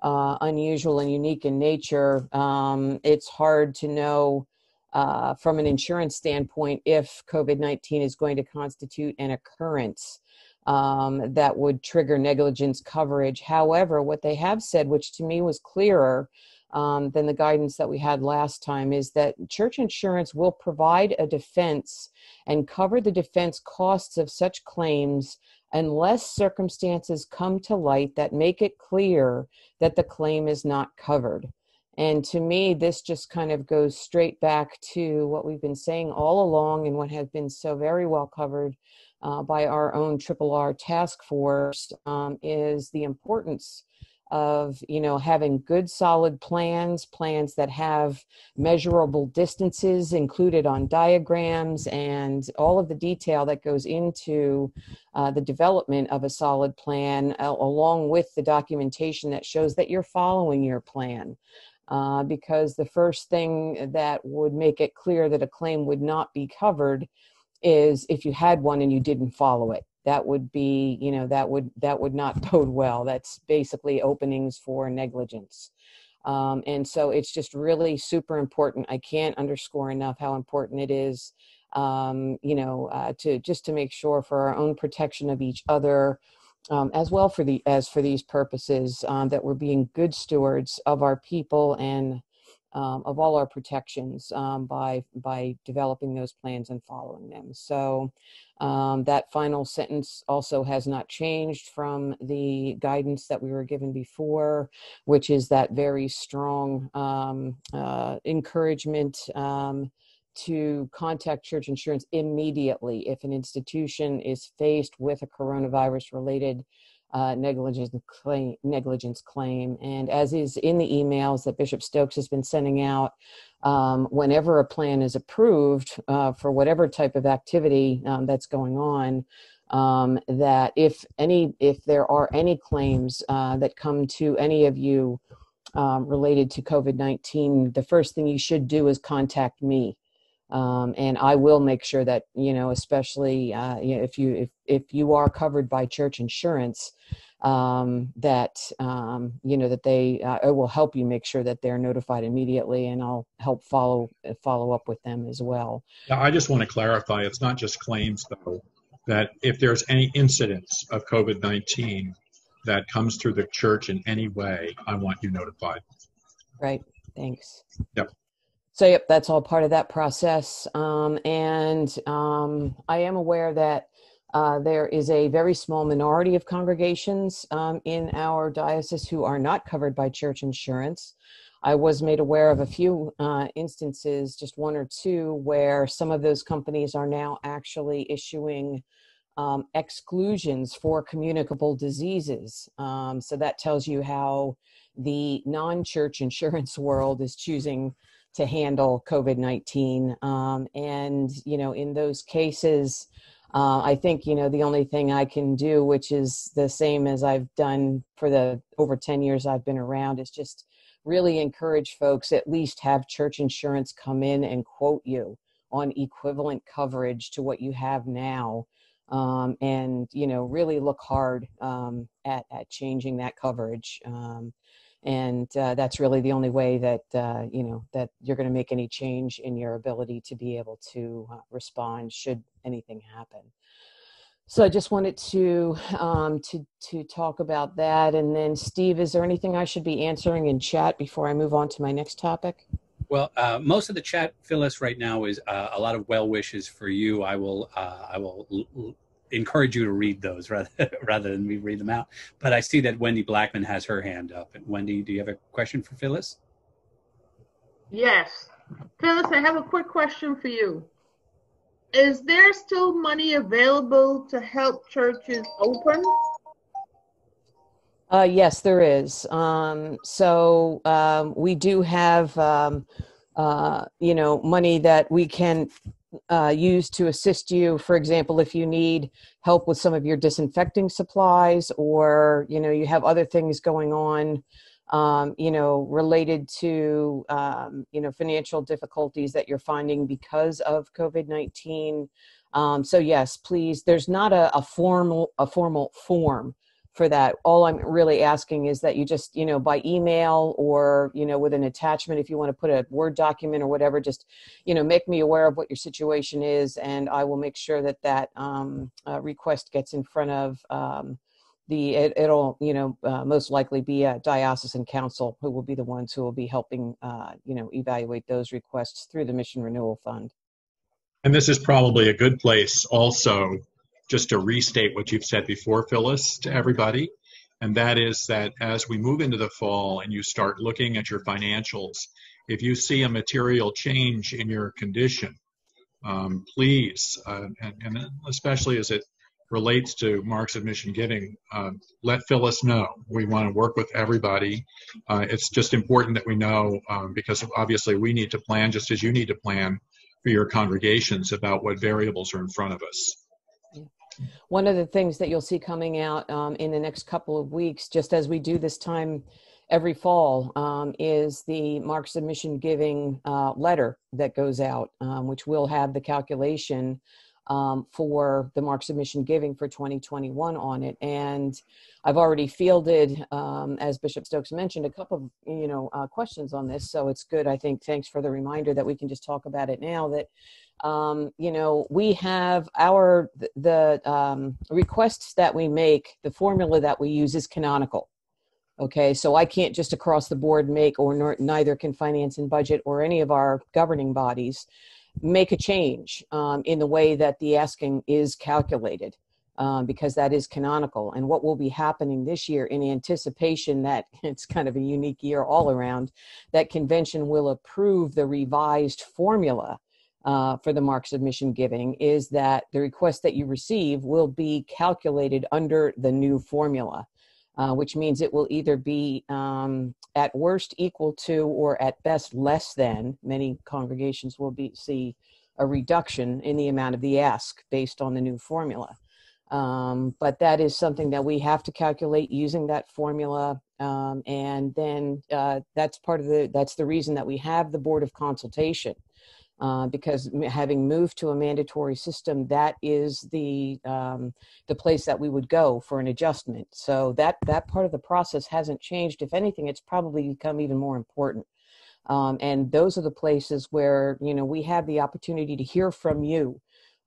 uh, unusual and unique in nature. Um, it's hard to know uh, from an insurance standpoint if COVID 19 is going to constitute an occurrence um, that would trigger negligence coverage. However, what they have said, which to me was clearer um, than the guidance that we had last time, is that church insurance will provide a defense and cover the defense costs of such claims unless circumstances come to light that make it clear that the claim is not covered. And to me, this just kind of goes straight back to what we've been saying all along and what has been so very well covered uh, by our own Triple R task force um, is the importance of you know having good solid plans plans that have measurable distances included on diagrams and all of the detail that goes into uh, the development of a solid plan uh, along with the documentation that shows that you're following your plan. Uh, because the first thing that would make it clear that a claim would not be covered is if you had one and you didn't follow it that would be you know that would that would not [LAUGHS] bode well. That's basically openings for negligence. Um, and so it's just really super important. I can't underscore enough how important it is um, you know uh, to just to make sure for our own protection of each other um, as well for the as for these purposes um, that we're being good stewards of our people and um, of all our protections um, by by developing those plans and following them. So um, that final sentence also has not changed from the guidance that we were given before, which is that very strong um, uh, encouragement um, to contact church insurance immediately if an institution is faced with a coronavirus related uh, negligence claim, negligence claim. And as is in the emails that Bishop Stokes has been sending out, um, whenever a plan is approved uh, for whatever type of activity um, that's going on, um, that if any, if there are any claims uh, that come to any of you um, related to COVID nineteen, the first thing you should do is contact me. Um, and I will make sure that you know, especially uh, you know, if you if if you are covered by church insurance, um, that um, you know that they uh, will help you make sure that they're notified immediately, and I'll help follow follow up with them as well. Now, I just want to clarify: it's not just claims, though. That if there's any incidence of COVID nineteen that comes through the church in any way, I want you notified. Right. Thanks. Yep. So, yep, that's all part of that process. Um, and um, I am aware that uh, there is a very small minority of congregations um, in our diocese who are not covered by church insurance. I was made aware of a few uh, instances, just one or two, where some of those companies are now actually issuing um, exclusions for communicable diseases. Um, so that tells you how the non church insurance [LAUGHS] world is choosing to handle COVID 19. Um, and, you know, in those cases, uh, I think, you know, the only thing I can do, which is the same as I've done for the over 10 years I've been around, is just really encourage folks at least have church insurance come in and quote you on equivalent coverage to what you have now. Um, and you know really look hard um, at at changing that coverage. Um, and uh, that's really the only way that uh, you know that you're going to make any change in your ability to be able to uh, respond should anything happen so i just wanted to um, to to talk about that and then steve is there anything i should be answering in chat before i move on to my next topic well uh, most of the chat phyllis right now is uh, a lot of well wishes for you i will uh, i will encourage you to read those [LAUGHS] rather rather than me read them out. But I see that Wendy Blackman has her hand up. And Wendy, do you have a question for Phyllis? Yes. Phyllis, I have a quick question for you. Is there still money available to help churches open? Uh, yes, there is. Um, so um, we do have, um, uh, you know, money that we can uh, used to assist you for example if you need help with some of your disinfecting supplies or you know you have other things going on um, you know related to um, you know financial difficulties that you're finding because of covid-19 um, so yes please there's not a, a formal a formal form for that. All i'm really asking is that you just you know by email or you know with an attachment if you want to put a word document or whatever just you know make me aware of what your situation is and i will make sure that that um, uh, request gets in front of um, the it, will you know uh, most likely be a diocesan council who will be the ones who will be helping uh, you know evaluate those requests through the mission renewal fund. And this is probably a good place also just to restate what you've said before, Phyllis, to everybody. And that is that as we move into the fall and you start looking at your financials, if you see a material change in your condition, um, please, uh, and, and, especially as it relates to marks of mission giving, uh, let Phyllis know. We want to work with everybody. Uh, it's just important that we know um, because obviously we need to plan just as you need to plan for your congregations about what variables are in front of us. One of the things that you'll see coming out um, in the next couple of weeks, just as we do this time every fall, um, is the Marks of Mission Giving uh, letter that goes out, um, which will have the calculation um, for the Marks of Mission Giving for 2021 on it. And I've already fielded, um, as Bishop Stokes mentioned, a couple of you know uh, questions on this. So it's good. I think. Thanks for the reminder that we can just talk about it now. That um, you know, we have our the um, requests that we make. The formula that we use is canonical. Okay, so I can't just across the board make, or nor, neither can finance and budget or any of our governing bodies make a change um, in the way that the asking is calculated. Um, because that is canonical. And what will be happening this year in anticipation that [LAUGHS] it's kind of a unique year all around, that convention will approve the revised formula uh, for the marks of mission giving is that the request that you receive will be calculated under the new formula, uh, which means it will either be um, at worst equal to or at best less than. Many congregations will be see a reduction in the amount of the ask based on the new formula. Um, but that is something that we have to calculate using that formula. Um, and then uh, that's part of the, that's the reason that we have the board of consultation. Uh, because having moved to a mandatory system, that is the um, the place that we would go for an adjustment. So that that part of the process hasn't changed. If anything, it's probably become even more important. Um, and those are the places where you know we have the opportunity to hear from you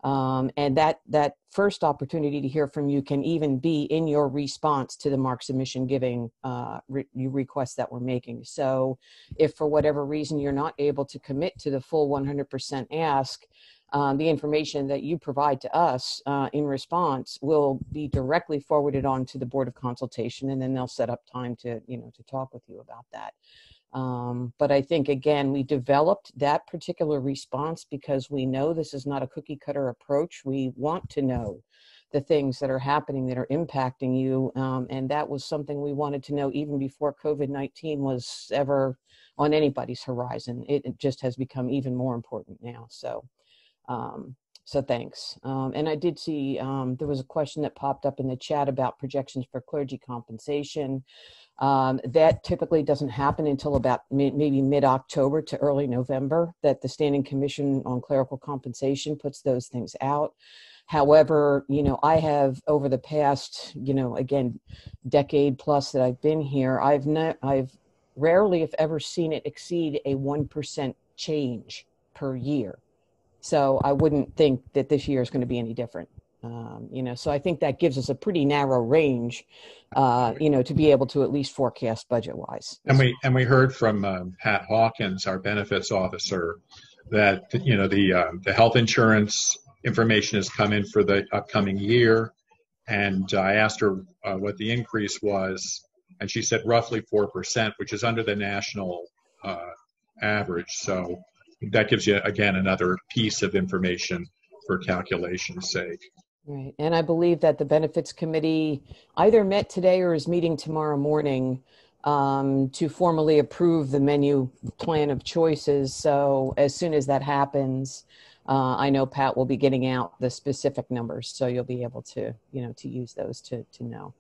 um, and that that first opportunity to hear from you can even be in your response to the marks of mission giving uh, re- requests that we're making. So, if for whatever reason you're not able to commit to the full 100% ask, um, the information that you provide to us uh, in response will be directly forwarded on to the board of consultation, and then they'll set up time to you know to talk with you about that. Um, but I think, again, we developed that particular response because we know this is not a cookie cutter approach. We want to know the things that are happening that are impacting you. Um, and that was something we wanted to know even before COVID 19 was ever on anybody's horizon. It, it, just has become even more important now. So, um, so thanks. Um, and I did see um, there was a question that popped up in the chat about projections for clergy compensation. Um, that typically doesn't happen until about maybe mid October to early November, that the Standing Commission on Clerical Compensation puts those things out. However, you know, I have over the past, you know, again, decade plus that I've been here, I've not, I've rarely, if ever, seen it exceed a 1% change per year. So I wouldn't think that this year is going to be any different. Um, you know, so I think that gives us a pretty narrow range, uh, you know, to be able to at least forecast budget wise. And we and we heard from um, Pat Hawkins, our benefits officer, that you know the uh, the health insurance information has come in for the upcoming year, and I asked her uh, what the increase was, and she said roughly four percent, which is under the national uh, average. So that gives you again another piece of information for calculation's sake. Right. And I believe that the benefits committee either met today or is meeting tomorrow morning um, to formally approve the menu plan of choices. So as soon as that happens, uh, I know Pat will be getting out the specific numbers, so you'll be able to, you know, to use those to to know.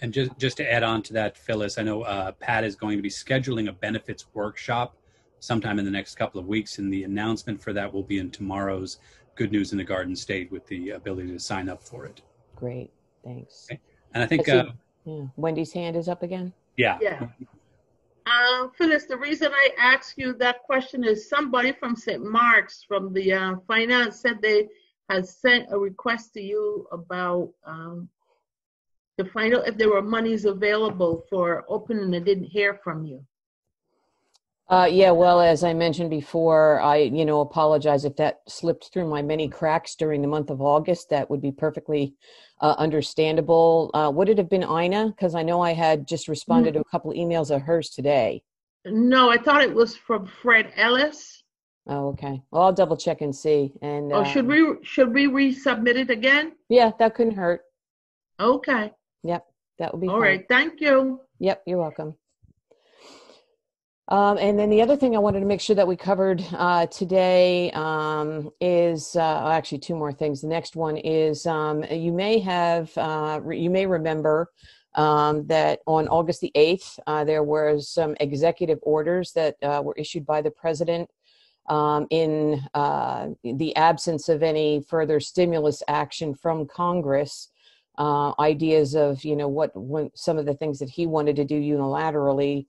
And just just to add on to that, Phyllis, I know uh, Pat is going to be scheduling a benefits workshop sometime in the next couple of weeks, and the announcement for that will be in tomorrow's Good News in the Garden State with the ability to sign up for it. Great, thanks. Okay. And I think uh, yeah. Wendy's hand is up again. Yeah. Yeah. Uh, Phyllis, the reason I asked you that question is somebody from St. Mark's from the uh, finance said they had sent a request to you about um, to find out if there were monies available for opening and didn't hear from you. Uh, yeah, well, as I mentioned before, I, you know, apologize if that slipped through my many cracks during the month of August. That would be perfectly uh, understandable. Uh, would it have been Ina? Because I know I had just responded mm-hmm. to a couple emails of hers today. No, I thought it was from Fred Ellis. Oh, okay. Well, I'll double check and see. And oh, should uh, we should we resubmit it again? Yeah, that couldn't hurt. Okay. Yep, that would be all fine. right. Thank you. Yep, you're welcome. Um, and then the other thing I wanted to make sure that we covered uh, today um, is uh, actually two more things. The next one is um, you may have uh, you may remember um, that on August the eighth uh, there were some executive orders that uh, were issued by the president um, in uh, the absence of any further stimulus action from Congress. ideas of you know what, what some of the things that he wanted to do unilaterally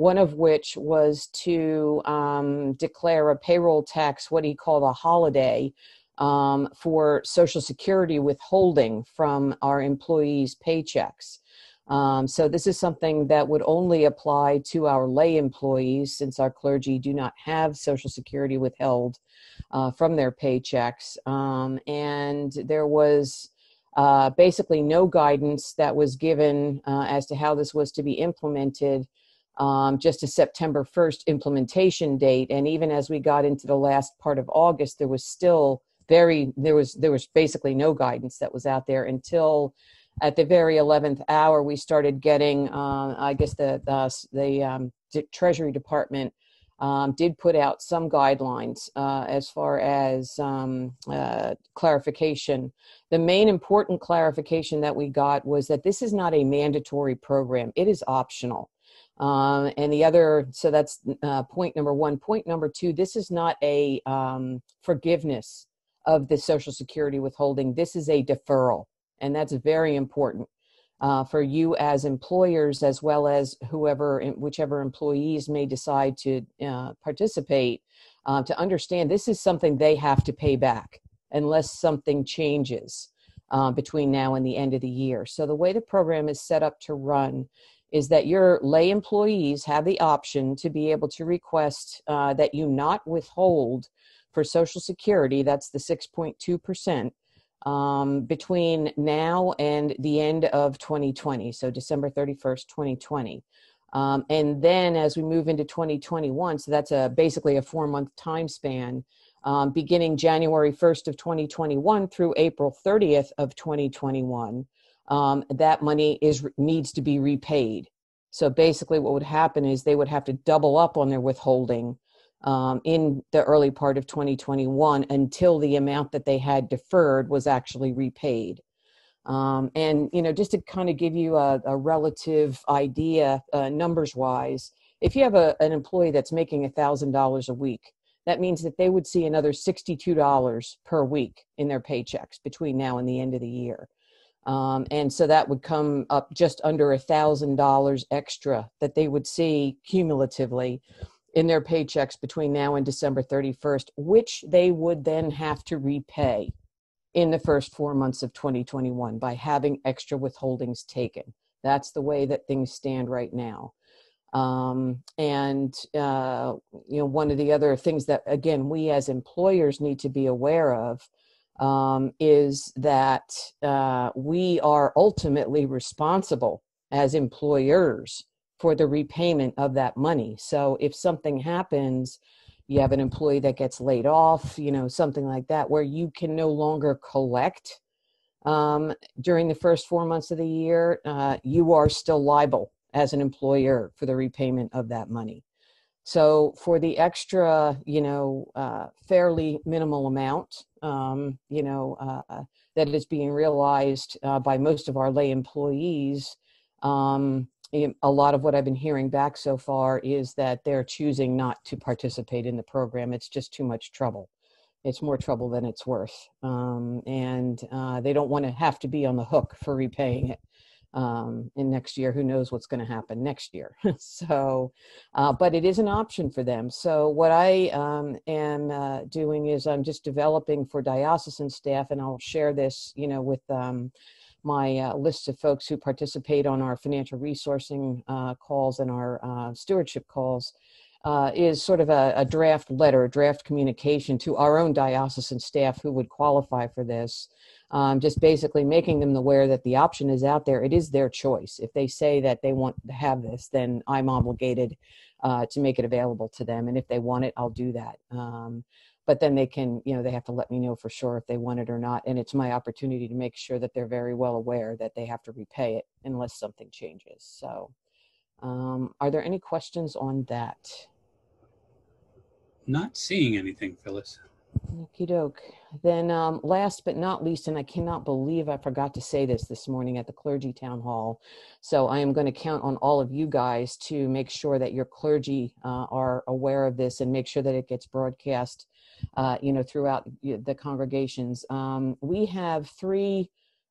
one of which was to um, declare a payroll tax, what he called a holiday, um, for Social Security withholding from our employees' paychecks. Um, so this is something that would only apply to our lay employees since our clergy do not have Social Security withheld uh, from their paychecks. Um, and there was uh, basically no guidance that was given uh, as to how this was to be implemented um, just a September 1st implementation date. And even as we got into the last part of August, there was still very there was there was basically no guidance that was out there until at the very 11th hour we started getting uh, i guess the the, the um, treasury department um, did put out some guidelines uh, as far as um, uh, clarification. The main important clarification that we got was that this is not a mandatory program, it is optional. Um, and the other, so that's uh, point number one. Point number two, this is not a um, forgiveness of the Social Security withholding, this is a deferral. And that's very important uh, for you as employers as well as whoever whichever employees may decide to uh, participate uh, to understand this is something they have to pay back unless something changes uh, between now and the end of the year so the way the program is set up to run is that your lay employees have the option to be able to request uh, that you not withhold for social security that's the 6.2 percent um, between now and the end of 2020, so December 31st, 2020. Um, and then as we move into 2021, so that's a basically a four month time span, um, beginning January 1st of 2021 through April 30th of 2021, um, that money is needs to be repaid. So basically, what would happen is they would have to double up on their withholding um, in the early part of 2021 until the amount that they had deferred was actually repaid. Um, and you know, just to kind of give you a, a relative idea, uh, numbers wise, if you have a, an employee that's making thousand dollars a week, that means that they would see another $62 per week in their paychecks between now and the end of the year. Um, and so that would come up just under a thousand dollars extra that they would see cumulatively in their paychecks between now and December 31st, which they would then have to repay in the first four months of 2021 by having extra withholdings taken. That's the way that things stand right now. Um, and, uh, you know, one of the other things that, again, we as employers need to be aware of um, is that uh, we are ultimately responsible as employers for the repayment of that money. So if something happens, you have an employee that gets laid off, you know, something like that, where you can no longer collect um, during the first four months of the year, uh, you are still liable as an employer for the repayment of that money. So for the extra, you know, uh, fairly minimal amount, um, you know, uh, that is being realized uh, by most of our lay employees, um, a lot of what I've been hearing back so far is that they're choosing not to participate in the program. It's just too much trouble. It's more trouble than it's worth. Um, and uh, they don't want to have to be on the hook for repaying it. Um, in next year, who knows what's going to happen next year? [LAUGHS] so, uh, but it is an option for them. So, what I um, am uh, doing is I'm just developing for diocesan staff, and I'll share this, you know, with um, my uh, list of folks who participate on our financial resourcing uh, calls and our uh, stewardship calls uh, is sort of a, a, draft letter, a draft communication to our own diocesan staff who would qualify for this. Um, just basically making them aware that the option is out there. It is their choice. If they say that they want to have this, then I'm obligated uh, to make it available to them. And if they want it, I'll do that. Um, but then they can you know they have to let me know for sure if they want it or not and it's my opportunity to make sure that they're very well aware that they have to repay it unless something changes so um, are there any questions on that not seeing anything phyllis Okie doke. Then, um, last but not least, and I cannot believe I forgot to say this this morning at the clergy town hall. So I am going to count on all of you guys to make sure that your clergy uh, are aware of this and make sure that it gets broadcast uh, you know, throughout the congregations. Um, we have three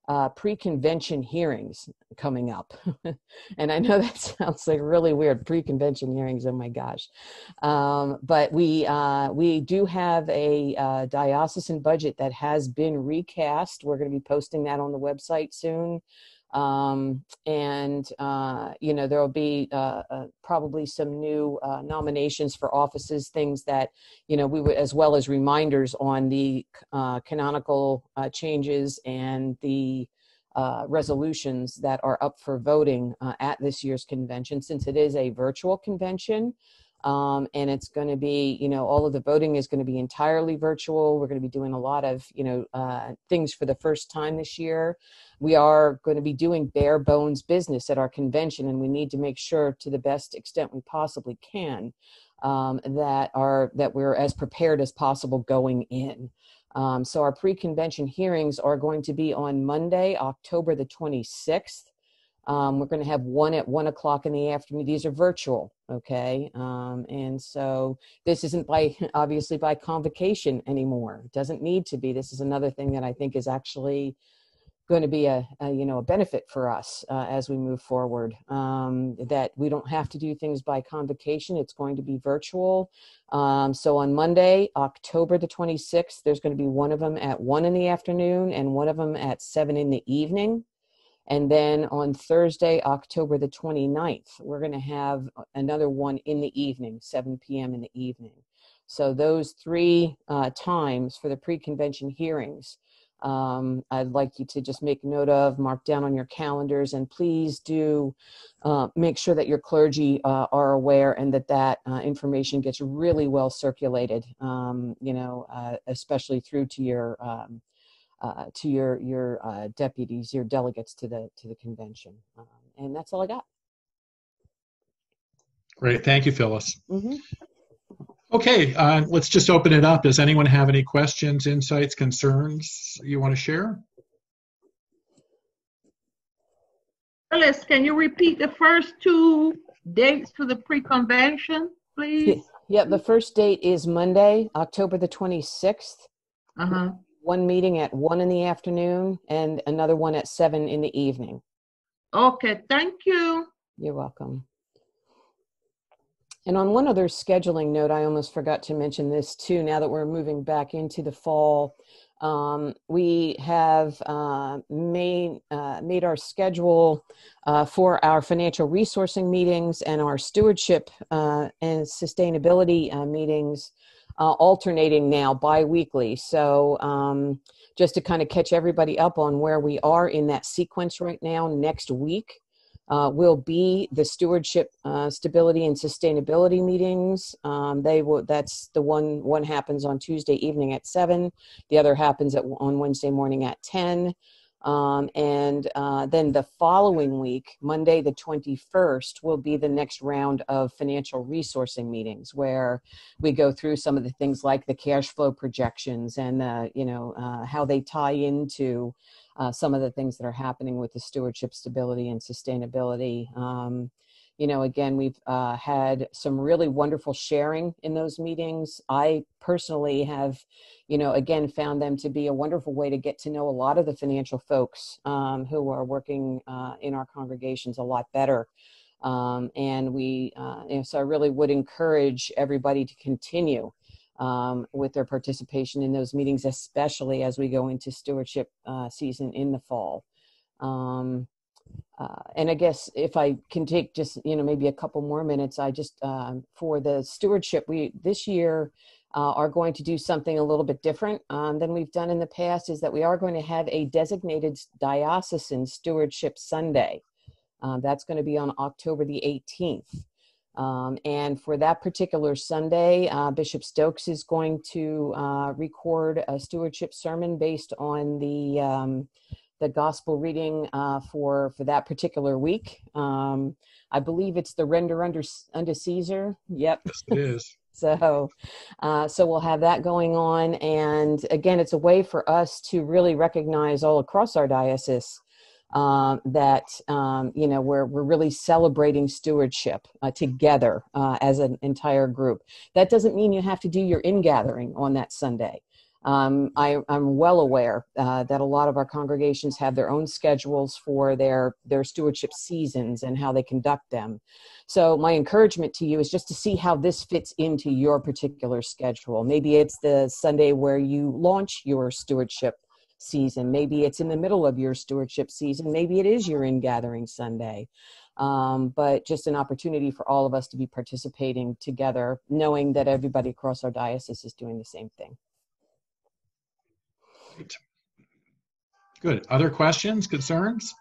uh, pre-convention hearings coming up, [LAUGHS] and I know that [LAUGHS] sounds like really weird. Pre-convention hearings, oh my gosh! Um, but we uh, we do have a uh, diocesan budget that has been recast. We're going to be posting that on the website soon um, and uh, you know there will be uh, uh, probably some new uh, nominations for offices things that you know we would as well as reminders on the uh, canonical uh, changes and the resolutions that are up for voting at this year's convention, since it is a virtual convention. Um, and it's going to be, you know, all of the voting is going to be entirely virtual. We're going to be doing a lot of, you know, uh, things for the first time this year. We are going to be doing bare bones business at our convention, and we need to make sure, to the best extent we possibly can, um, that are that we're as prepared as possible going in. Um, so our pre-convention hearings are going to be on Monday, October the 26th. Um, we're going to have one at one o'clock in the afternoon. These are virtual, okay? Um, and so this isn't by [LAUGHS] obviously by convocation anymore. It doesn't need to be. This is another thing that I think is actually going to be a, a you know a benefit for us uh, as we move forward. Um, that we don't have to do things by convocation. It's going to be virtual. Um, so on Monday, October the 26th, there's going to be one of them at one in the afternoon and one of them at seven in the evening. And then on Thursday, October the 29th, we're going to have another one in the evening, 7 p.m. in the evening. So those three uh, times for the pre-convention hearings um, I'd like you to just make note of, mark down on your calendars, and please do uh, make sure that your clergy uh, are aware and that that uh, information gets really well circulated. Um, you know, uh, especially through to your um, uh, to your your uh, deputies, your delegates to the to the convention. Um, and that's all I got. Great, thank you, Phyllis. Mm-hmm. Okay, uh, let's just open it up. Does anyone have any questions, insights, concerns you want to share? Phyllis, can you repeat the first two dates for the pre-convention, please? Yeah, the first date is Monday, October the 26th. Uh-huh. One meeting at one in the afternoon and another one at seven in the evening. Okay, thank you. You're welcome. And on one other scheduling note, I almost forgot to mention this too. Now that we're moving back into the fall, um, we have uh, made uh, made our schedule uh, for our financial resourcing meetings and our stewardship uh, and sustainability uh, meetings uh, alternating now biweekly. So um, just to kind of catch everybody up on where we are in that sequence right now, next week uh, will be the stewardship uh, stability and sustainability meetings um, they will that's the one one happens on tuesday evening at 7 the other happens at, on wednesday morning at 10 um, and uh, then the following week monday the 21st will be the next round of financial resourcing meetings where we go through some of the things like the cash flow projections and uh, you know uh, how they tie into uh, some of the things that are happening with the stewardship stability and sustainability. Um, you know, again, we've uh, had some really wonderful sharing in those meetings. I personally have, you know, again, found them to be a wonderful way to get to know a lot of the financial folks um, who are working uh, in our congregations a lot better. Um, and we, uh, you know, so I really would encourage everybody to continue um, with their participation in those meetings, especially as we go into stewardship uh, season in the fall. Um, uh, and I guess if I can take just you know maybe a couple more minutes, I just um, for the stewardship we this year uh, are going to do something a little bit different um, than we've done in the past. Is that we are going to have a designated diocesan stewardship Sunday. Uh, that's going to be on October the 18th. Um, and for that particular Sunday, uh, Bishop Stokes is going to uh, record a stewardship sermon based on the um, the gospel reading uh, for for that particular week. Um, I believe it's the render under under Caesar. Yep, yes, it is. [LAUGHS] so, uh, so we'll have that going on, and again, it's a way for us to really recognize all across our diocese um, that um, you know we're we're really celebrating stewardship uh, together uh, as an entire group. That doesn't mean you have to do your ingathering on that Sunday. Um, I, am well aware uh, that a lot of our congregations have their own schedules for their their stewardship seasons and how they conduct them. So my encouragement to you is just to see how this fits into your particular schedule. Maybe it's the Sunday where you launch your stewardship season. Maybe it's in the middle of your stewardship season. Maybe it is your in gathering Sunday. Um, but just an opportunity for all of us to be participating together, knowing that everybody across our diocese is doing the same thing. Good. Other questions, concerns?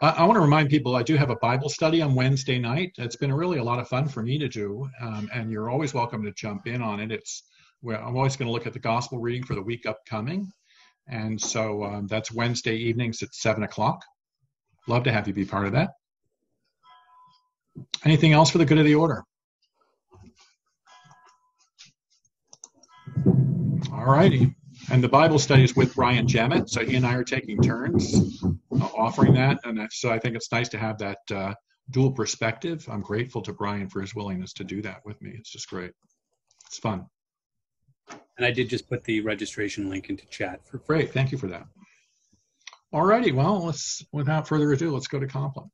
I, I want to remind people I do have a Bible study on Wednesday night. It's been really a lot of fun for me to do, um, and you're always welcome to jump in on it. It's well, I'm always going to look at the gospel reading for the week upcoming, and so um, that's Wednesday evenings at seven o'clock. Love to have you be part of that. Anything else for the good of the order? All righty. And the Bible study is with Brian Jamet. So he and I are taking turns uh, offering that. And so I think it's nice to have that uh, dual perspective. I'm grateful to Brian for his willingness to do that with me. It's just great. It's fun. And I did just put the registration link into chat. For- great. Thank you for that. All righty. Well, let's, without further ado, let's go to Compline.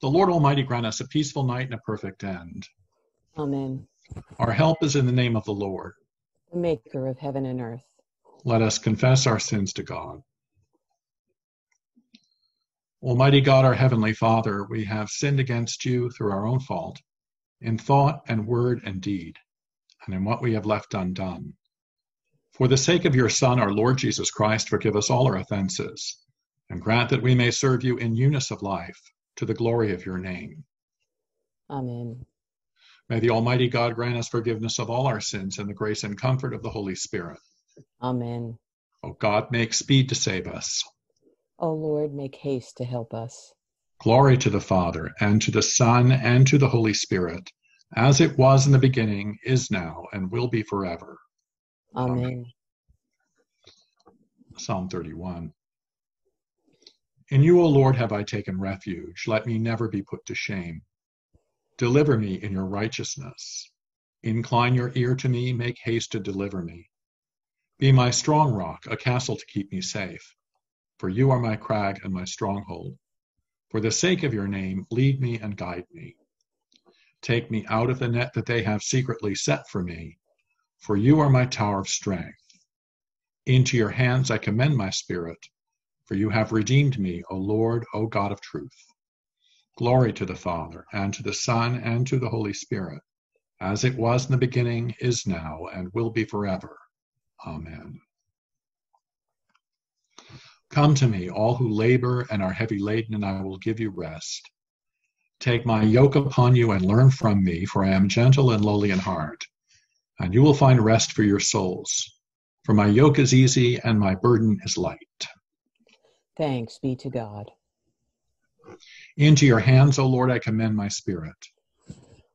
The Lord Almighty grant us a peaceful night and a perfect end. Amen. Our help is in the name of the Lord, the maker of heaven and earth. Let us confess our sins to God. Almighty God, our Heavenly Father, we have sinned against you through our own fault, in thought and word and deed, and in what we have left undone. For the sake of your Son, our Lord Jesus Christ, forgive us all our offenses, and grant that we may serve you in newness of life to the glory of your name. Amen. May the Almighty God grant us forgiveness of all our sins and the grace and comfort of the Holy Spirit. Amen. O God, make speed to save us. O Lord, make haste to help us. Glory to the Father, and to the Son, and to the Holy Spirit, as it was in the beginning, is now, and will be forever. Amen. Amen. Psalm 31. In you, O Lord, have I taken refuge. Let me never be put to shame. Deliver me in your righteousness. Incline your ear to me, make haste to deliver me. Be my strong rock, a castle to keep me safe. For you are my crag and my stronghold. For the sake of your name, lead me and guide me. Take me out of the net that they have secretly set for me, for you are my tower of strength. Into your hands I commend my spirit. For you have redeemed me, O Lord, O God of truth. Glory to the Father, and to the Son, and to the Holy Spirit, as it was in the beginning, is now, and will be forever. Amen. Come to me, all who labor and are heavy laden, and I will give you rest. Take my yoke upon you and learn from me, for I am gentle and lowly in heart, and you will find rest for your souls. For my yoke is easy and my burden is light. Thanks be to God. Into your hands, O Lord, I commend my spirit.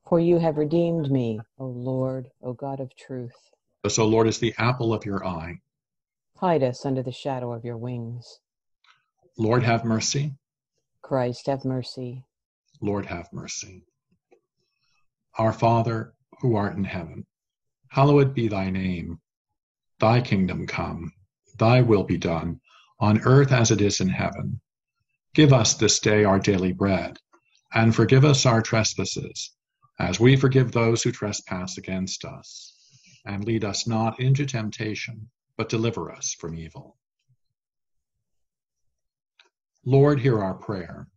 For you have redeemed me, O Lord, O God of truth. Thus, O Lord, is the apple of your eye. Hide us under the shadow of your wings. Lord, have mercy. Christ, have mercy. Lord, have mercy. Our Father, who art in heaven, hallowed be thy name. Thy kingdom come, thy will be done on earth as it is in heaven. Give us this day our daily bread, and forgive us our trespasses, as we forgive those who trespass against us. And lead us not into temptation, but deliver us from evil. Lord, hear our prayer.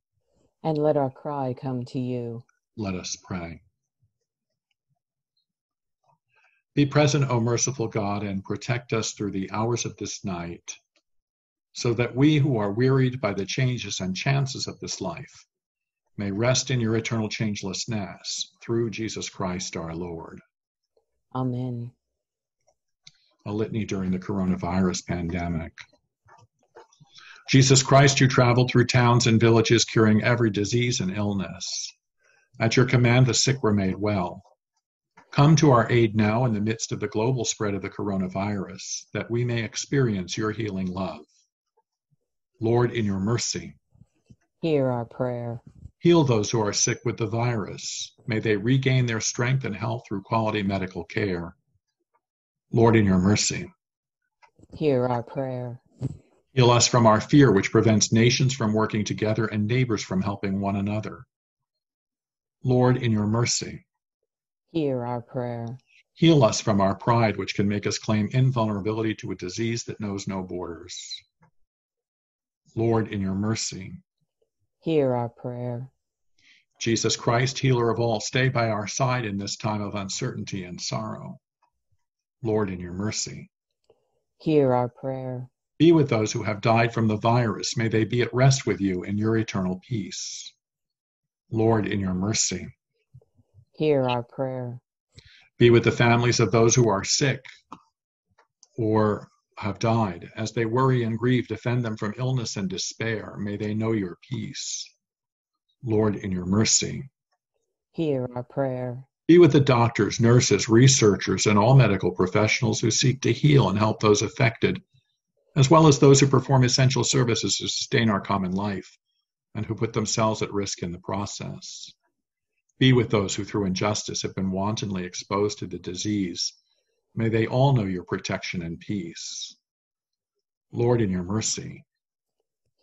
And let our cry come to you. Let us pray. Be present, O merciful God, and protect us through the hours of this night so that we who are wearied by the changes and chances of this life may rest in your eternal changelessness through Jesus Christ our Lord. Amen. A litany during the coronavirus pandemic. Jesus Christ, you traveled through towns and villages curing every disease and illness. At your command, the sick were made well. Come to our aid now in the midst of the global spread of the coronavirus, that we may experience your healing love. Lord, in your mercy, hear our prayer. Heal those who are sick with the virus. May they regain their strength and health through quality medical care. Lord, in your mercy, hear our prayer. Heal us from our fear, which prevents nations from working together and neighbors from helping one another. Lord, in your mercy, hear our prayer. Heal us from our pride, which can make us claim invulnerability to a disease that knows no borders. Lord, in your mercy, hear our prayer. Jesus Christ, healer of all, stay by our side in this time of uncertainty and sorrow. Lord, in your mercy, Hear our prayer. be with those who have died from the virus. May they be at rest with you in your eternal peace. Lord, in your mercy, Hear our prayer. be with the families of those who are sick or have died. As they worry and grieve, defend them from illness and despair. May they know your peace. Lord, in your mercy, Hear our prayer. Be with the doctors, nurses, researchers, and all medical professionals who seek to heal and help those affected, as well as those who perform essential services to sustain our common life and who put themselves at risk in the process. Be with those who, through injustice, have been wantonly exposed to the disease. May they all know your protection and peace. Lord, in your mercy,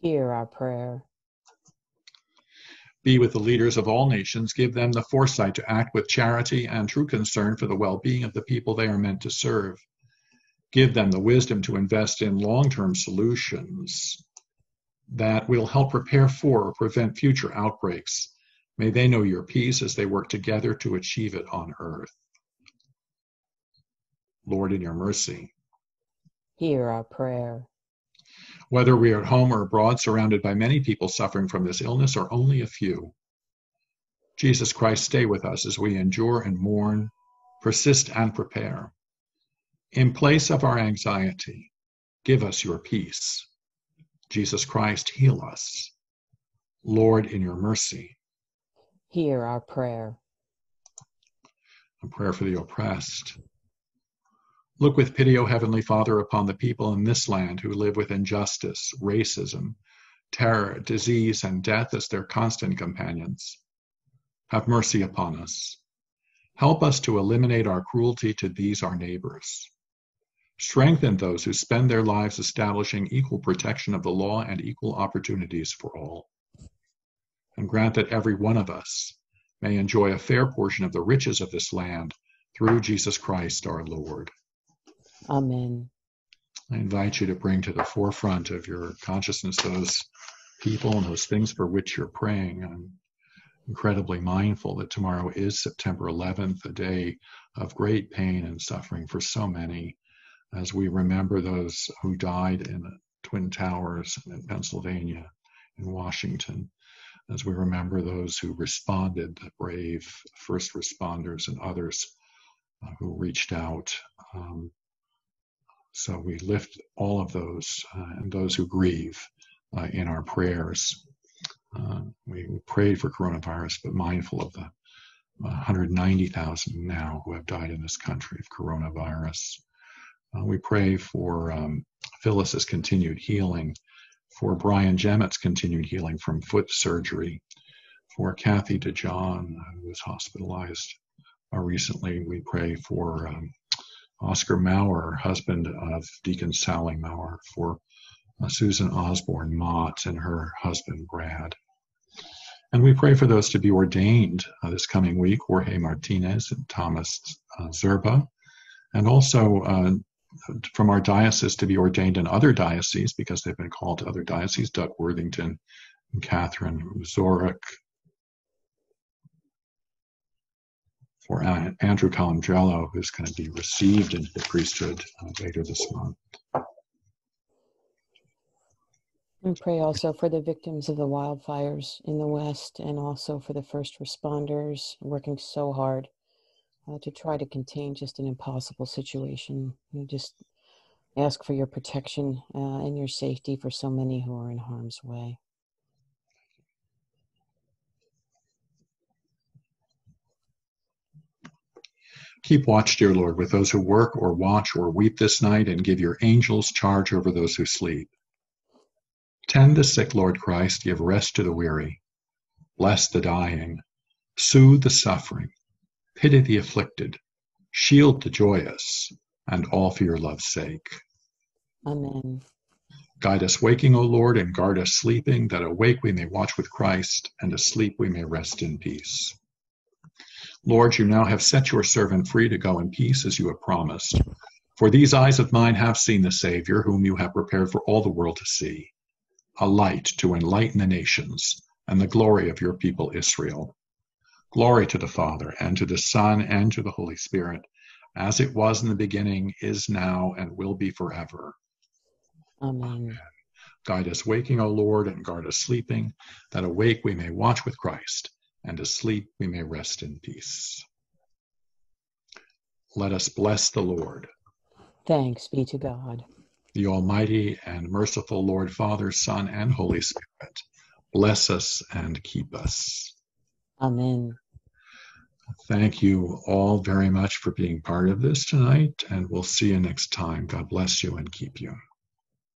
Hear our prayer. Be with the leaders of all nations, give them the foresight to act with charity and true concern for the well being of the people they are meant to serve. Give them the wisdom to invest in long term solutions that will help prepare for or prevent future outbreaks. May they know your peace as they work together to achieve it on earth. Lord, in your mercy, Hear our prayer. whether we are at home or abroad, surrounded by many people suffering from this illness or only a few. Jesus Christ, stay with us as we endure and mourn, persist and prepare. In place of our anxiety, give us your peace. Jesus Christ, heal us. Lord, in your mercy, Hear our prayer. a prayer for the oppressed. Look with pity, O Heavenly Father, upon the people in this land who live with injustice, racism, terror, disease, and death as their constant companions. Have mercy upon us. Help us to eliminate our cruelty to these our neighbors. Strengthen those who spend their lives establishing equal protection of the law and equal opportunities for all. And grant that every one of us may enjoy a fair portion of the riches of this land through Jesus Christ our Lord. Amen. I invite you to bring to the forefront of your consciousness those people and those things for which you're praying. I'm incredibly mindful that tomorrow is September 11th, a day of great pain and suffering for so many, as we remember those who died in the Twin Towers in Pennsylvania, in Washington, as we remember those who responded, the brave first responders and others uh, who reached out. Um, so we lift all of those uh, and those who grieve uh, in our prayers. Uh, we, prayed for coronavirus, but mindful of the 190,000 now who have died in this country of coronavirus. Uh, we pray for um, Phyllis's continued healing, for Brian Gemmett's continued healing from foot surgery, for Kathy DeJohn, who was hospitalized uh, recently. We pray for um, Oscar Maurer, husband of Deacon Sally Maurer, for uh, Susan Osborne Mott and her husband Brad. And we pray for those to be ordained uh, this coming week Jorge Martinez and Thomas uh, Zerba, and also uh, from our diocese to be ordained in other dioceses because they've been called to other dioceses Doug Worthington and Catherine Zorik. For Andrew Colangelo, who's going to be received into the priesthood uh, later this month. We pray also for the victims of the wildfires in the West and also for the first responders working so hard uh, to try to contain just an impossible situation. We just ask for your protection uh, and your safety for so many who are in harm's way. Keep watch, dear Lord, with those who work or watch or weep this night, and give your angels charge over those who sleep. Tend the sick, Lord Christ, give rest to the weary. Bless the dying, soothe the suffering, pity the afflicted, shield the joyous, and all for your love's sake. Amen. Guide us waking, O Lord, and guard us sleeping, that awake we may watch with Christ, and asleep we may rest in peace. Lord, you now have set your servant free to go in peace as you have promised. For these eyes of mine have seen the Savior, whom you have prepared for all the world to see, a light to enlighten the nations, and the glory of your people Israel. Glory to the Father, and to the Son, and to the Holy Spirit, as it was in the beginning, is now, and will be forever. Amen. Guide us waking, O Lord, and guard us sleeping, that awake we may watch with Christ, and asleep we may rest in peace. Let us bless the Lord. Thanks be to God. The Almighty and merciful Lord, Father, Son, and Holy Spirit, bless us and keep us. Amen. Thank you all very much for being part of this tonight, and we'll see you next time. God bless you and keep you.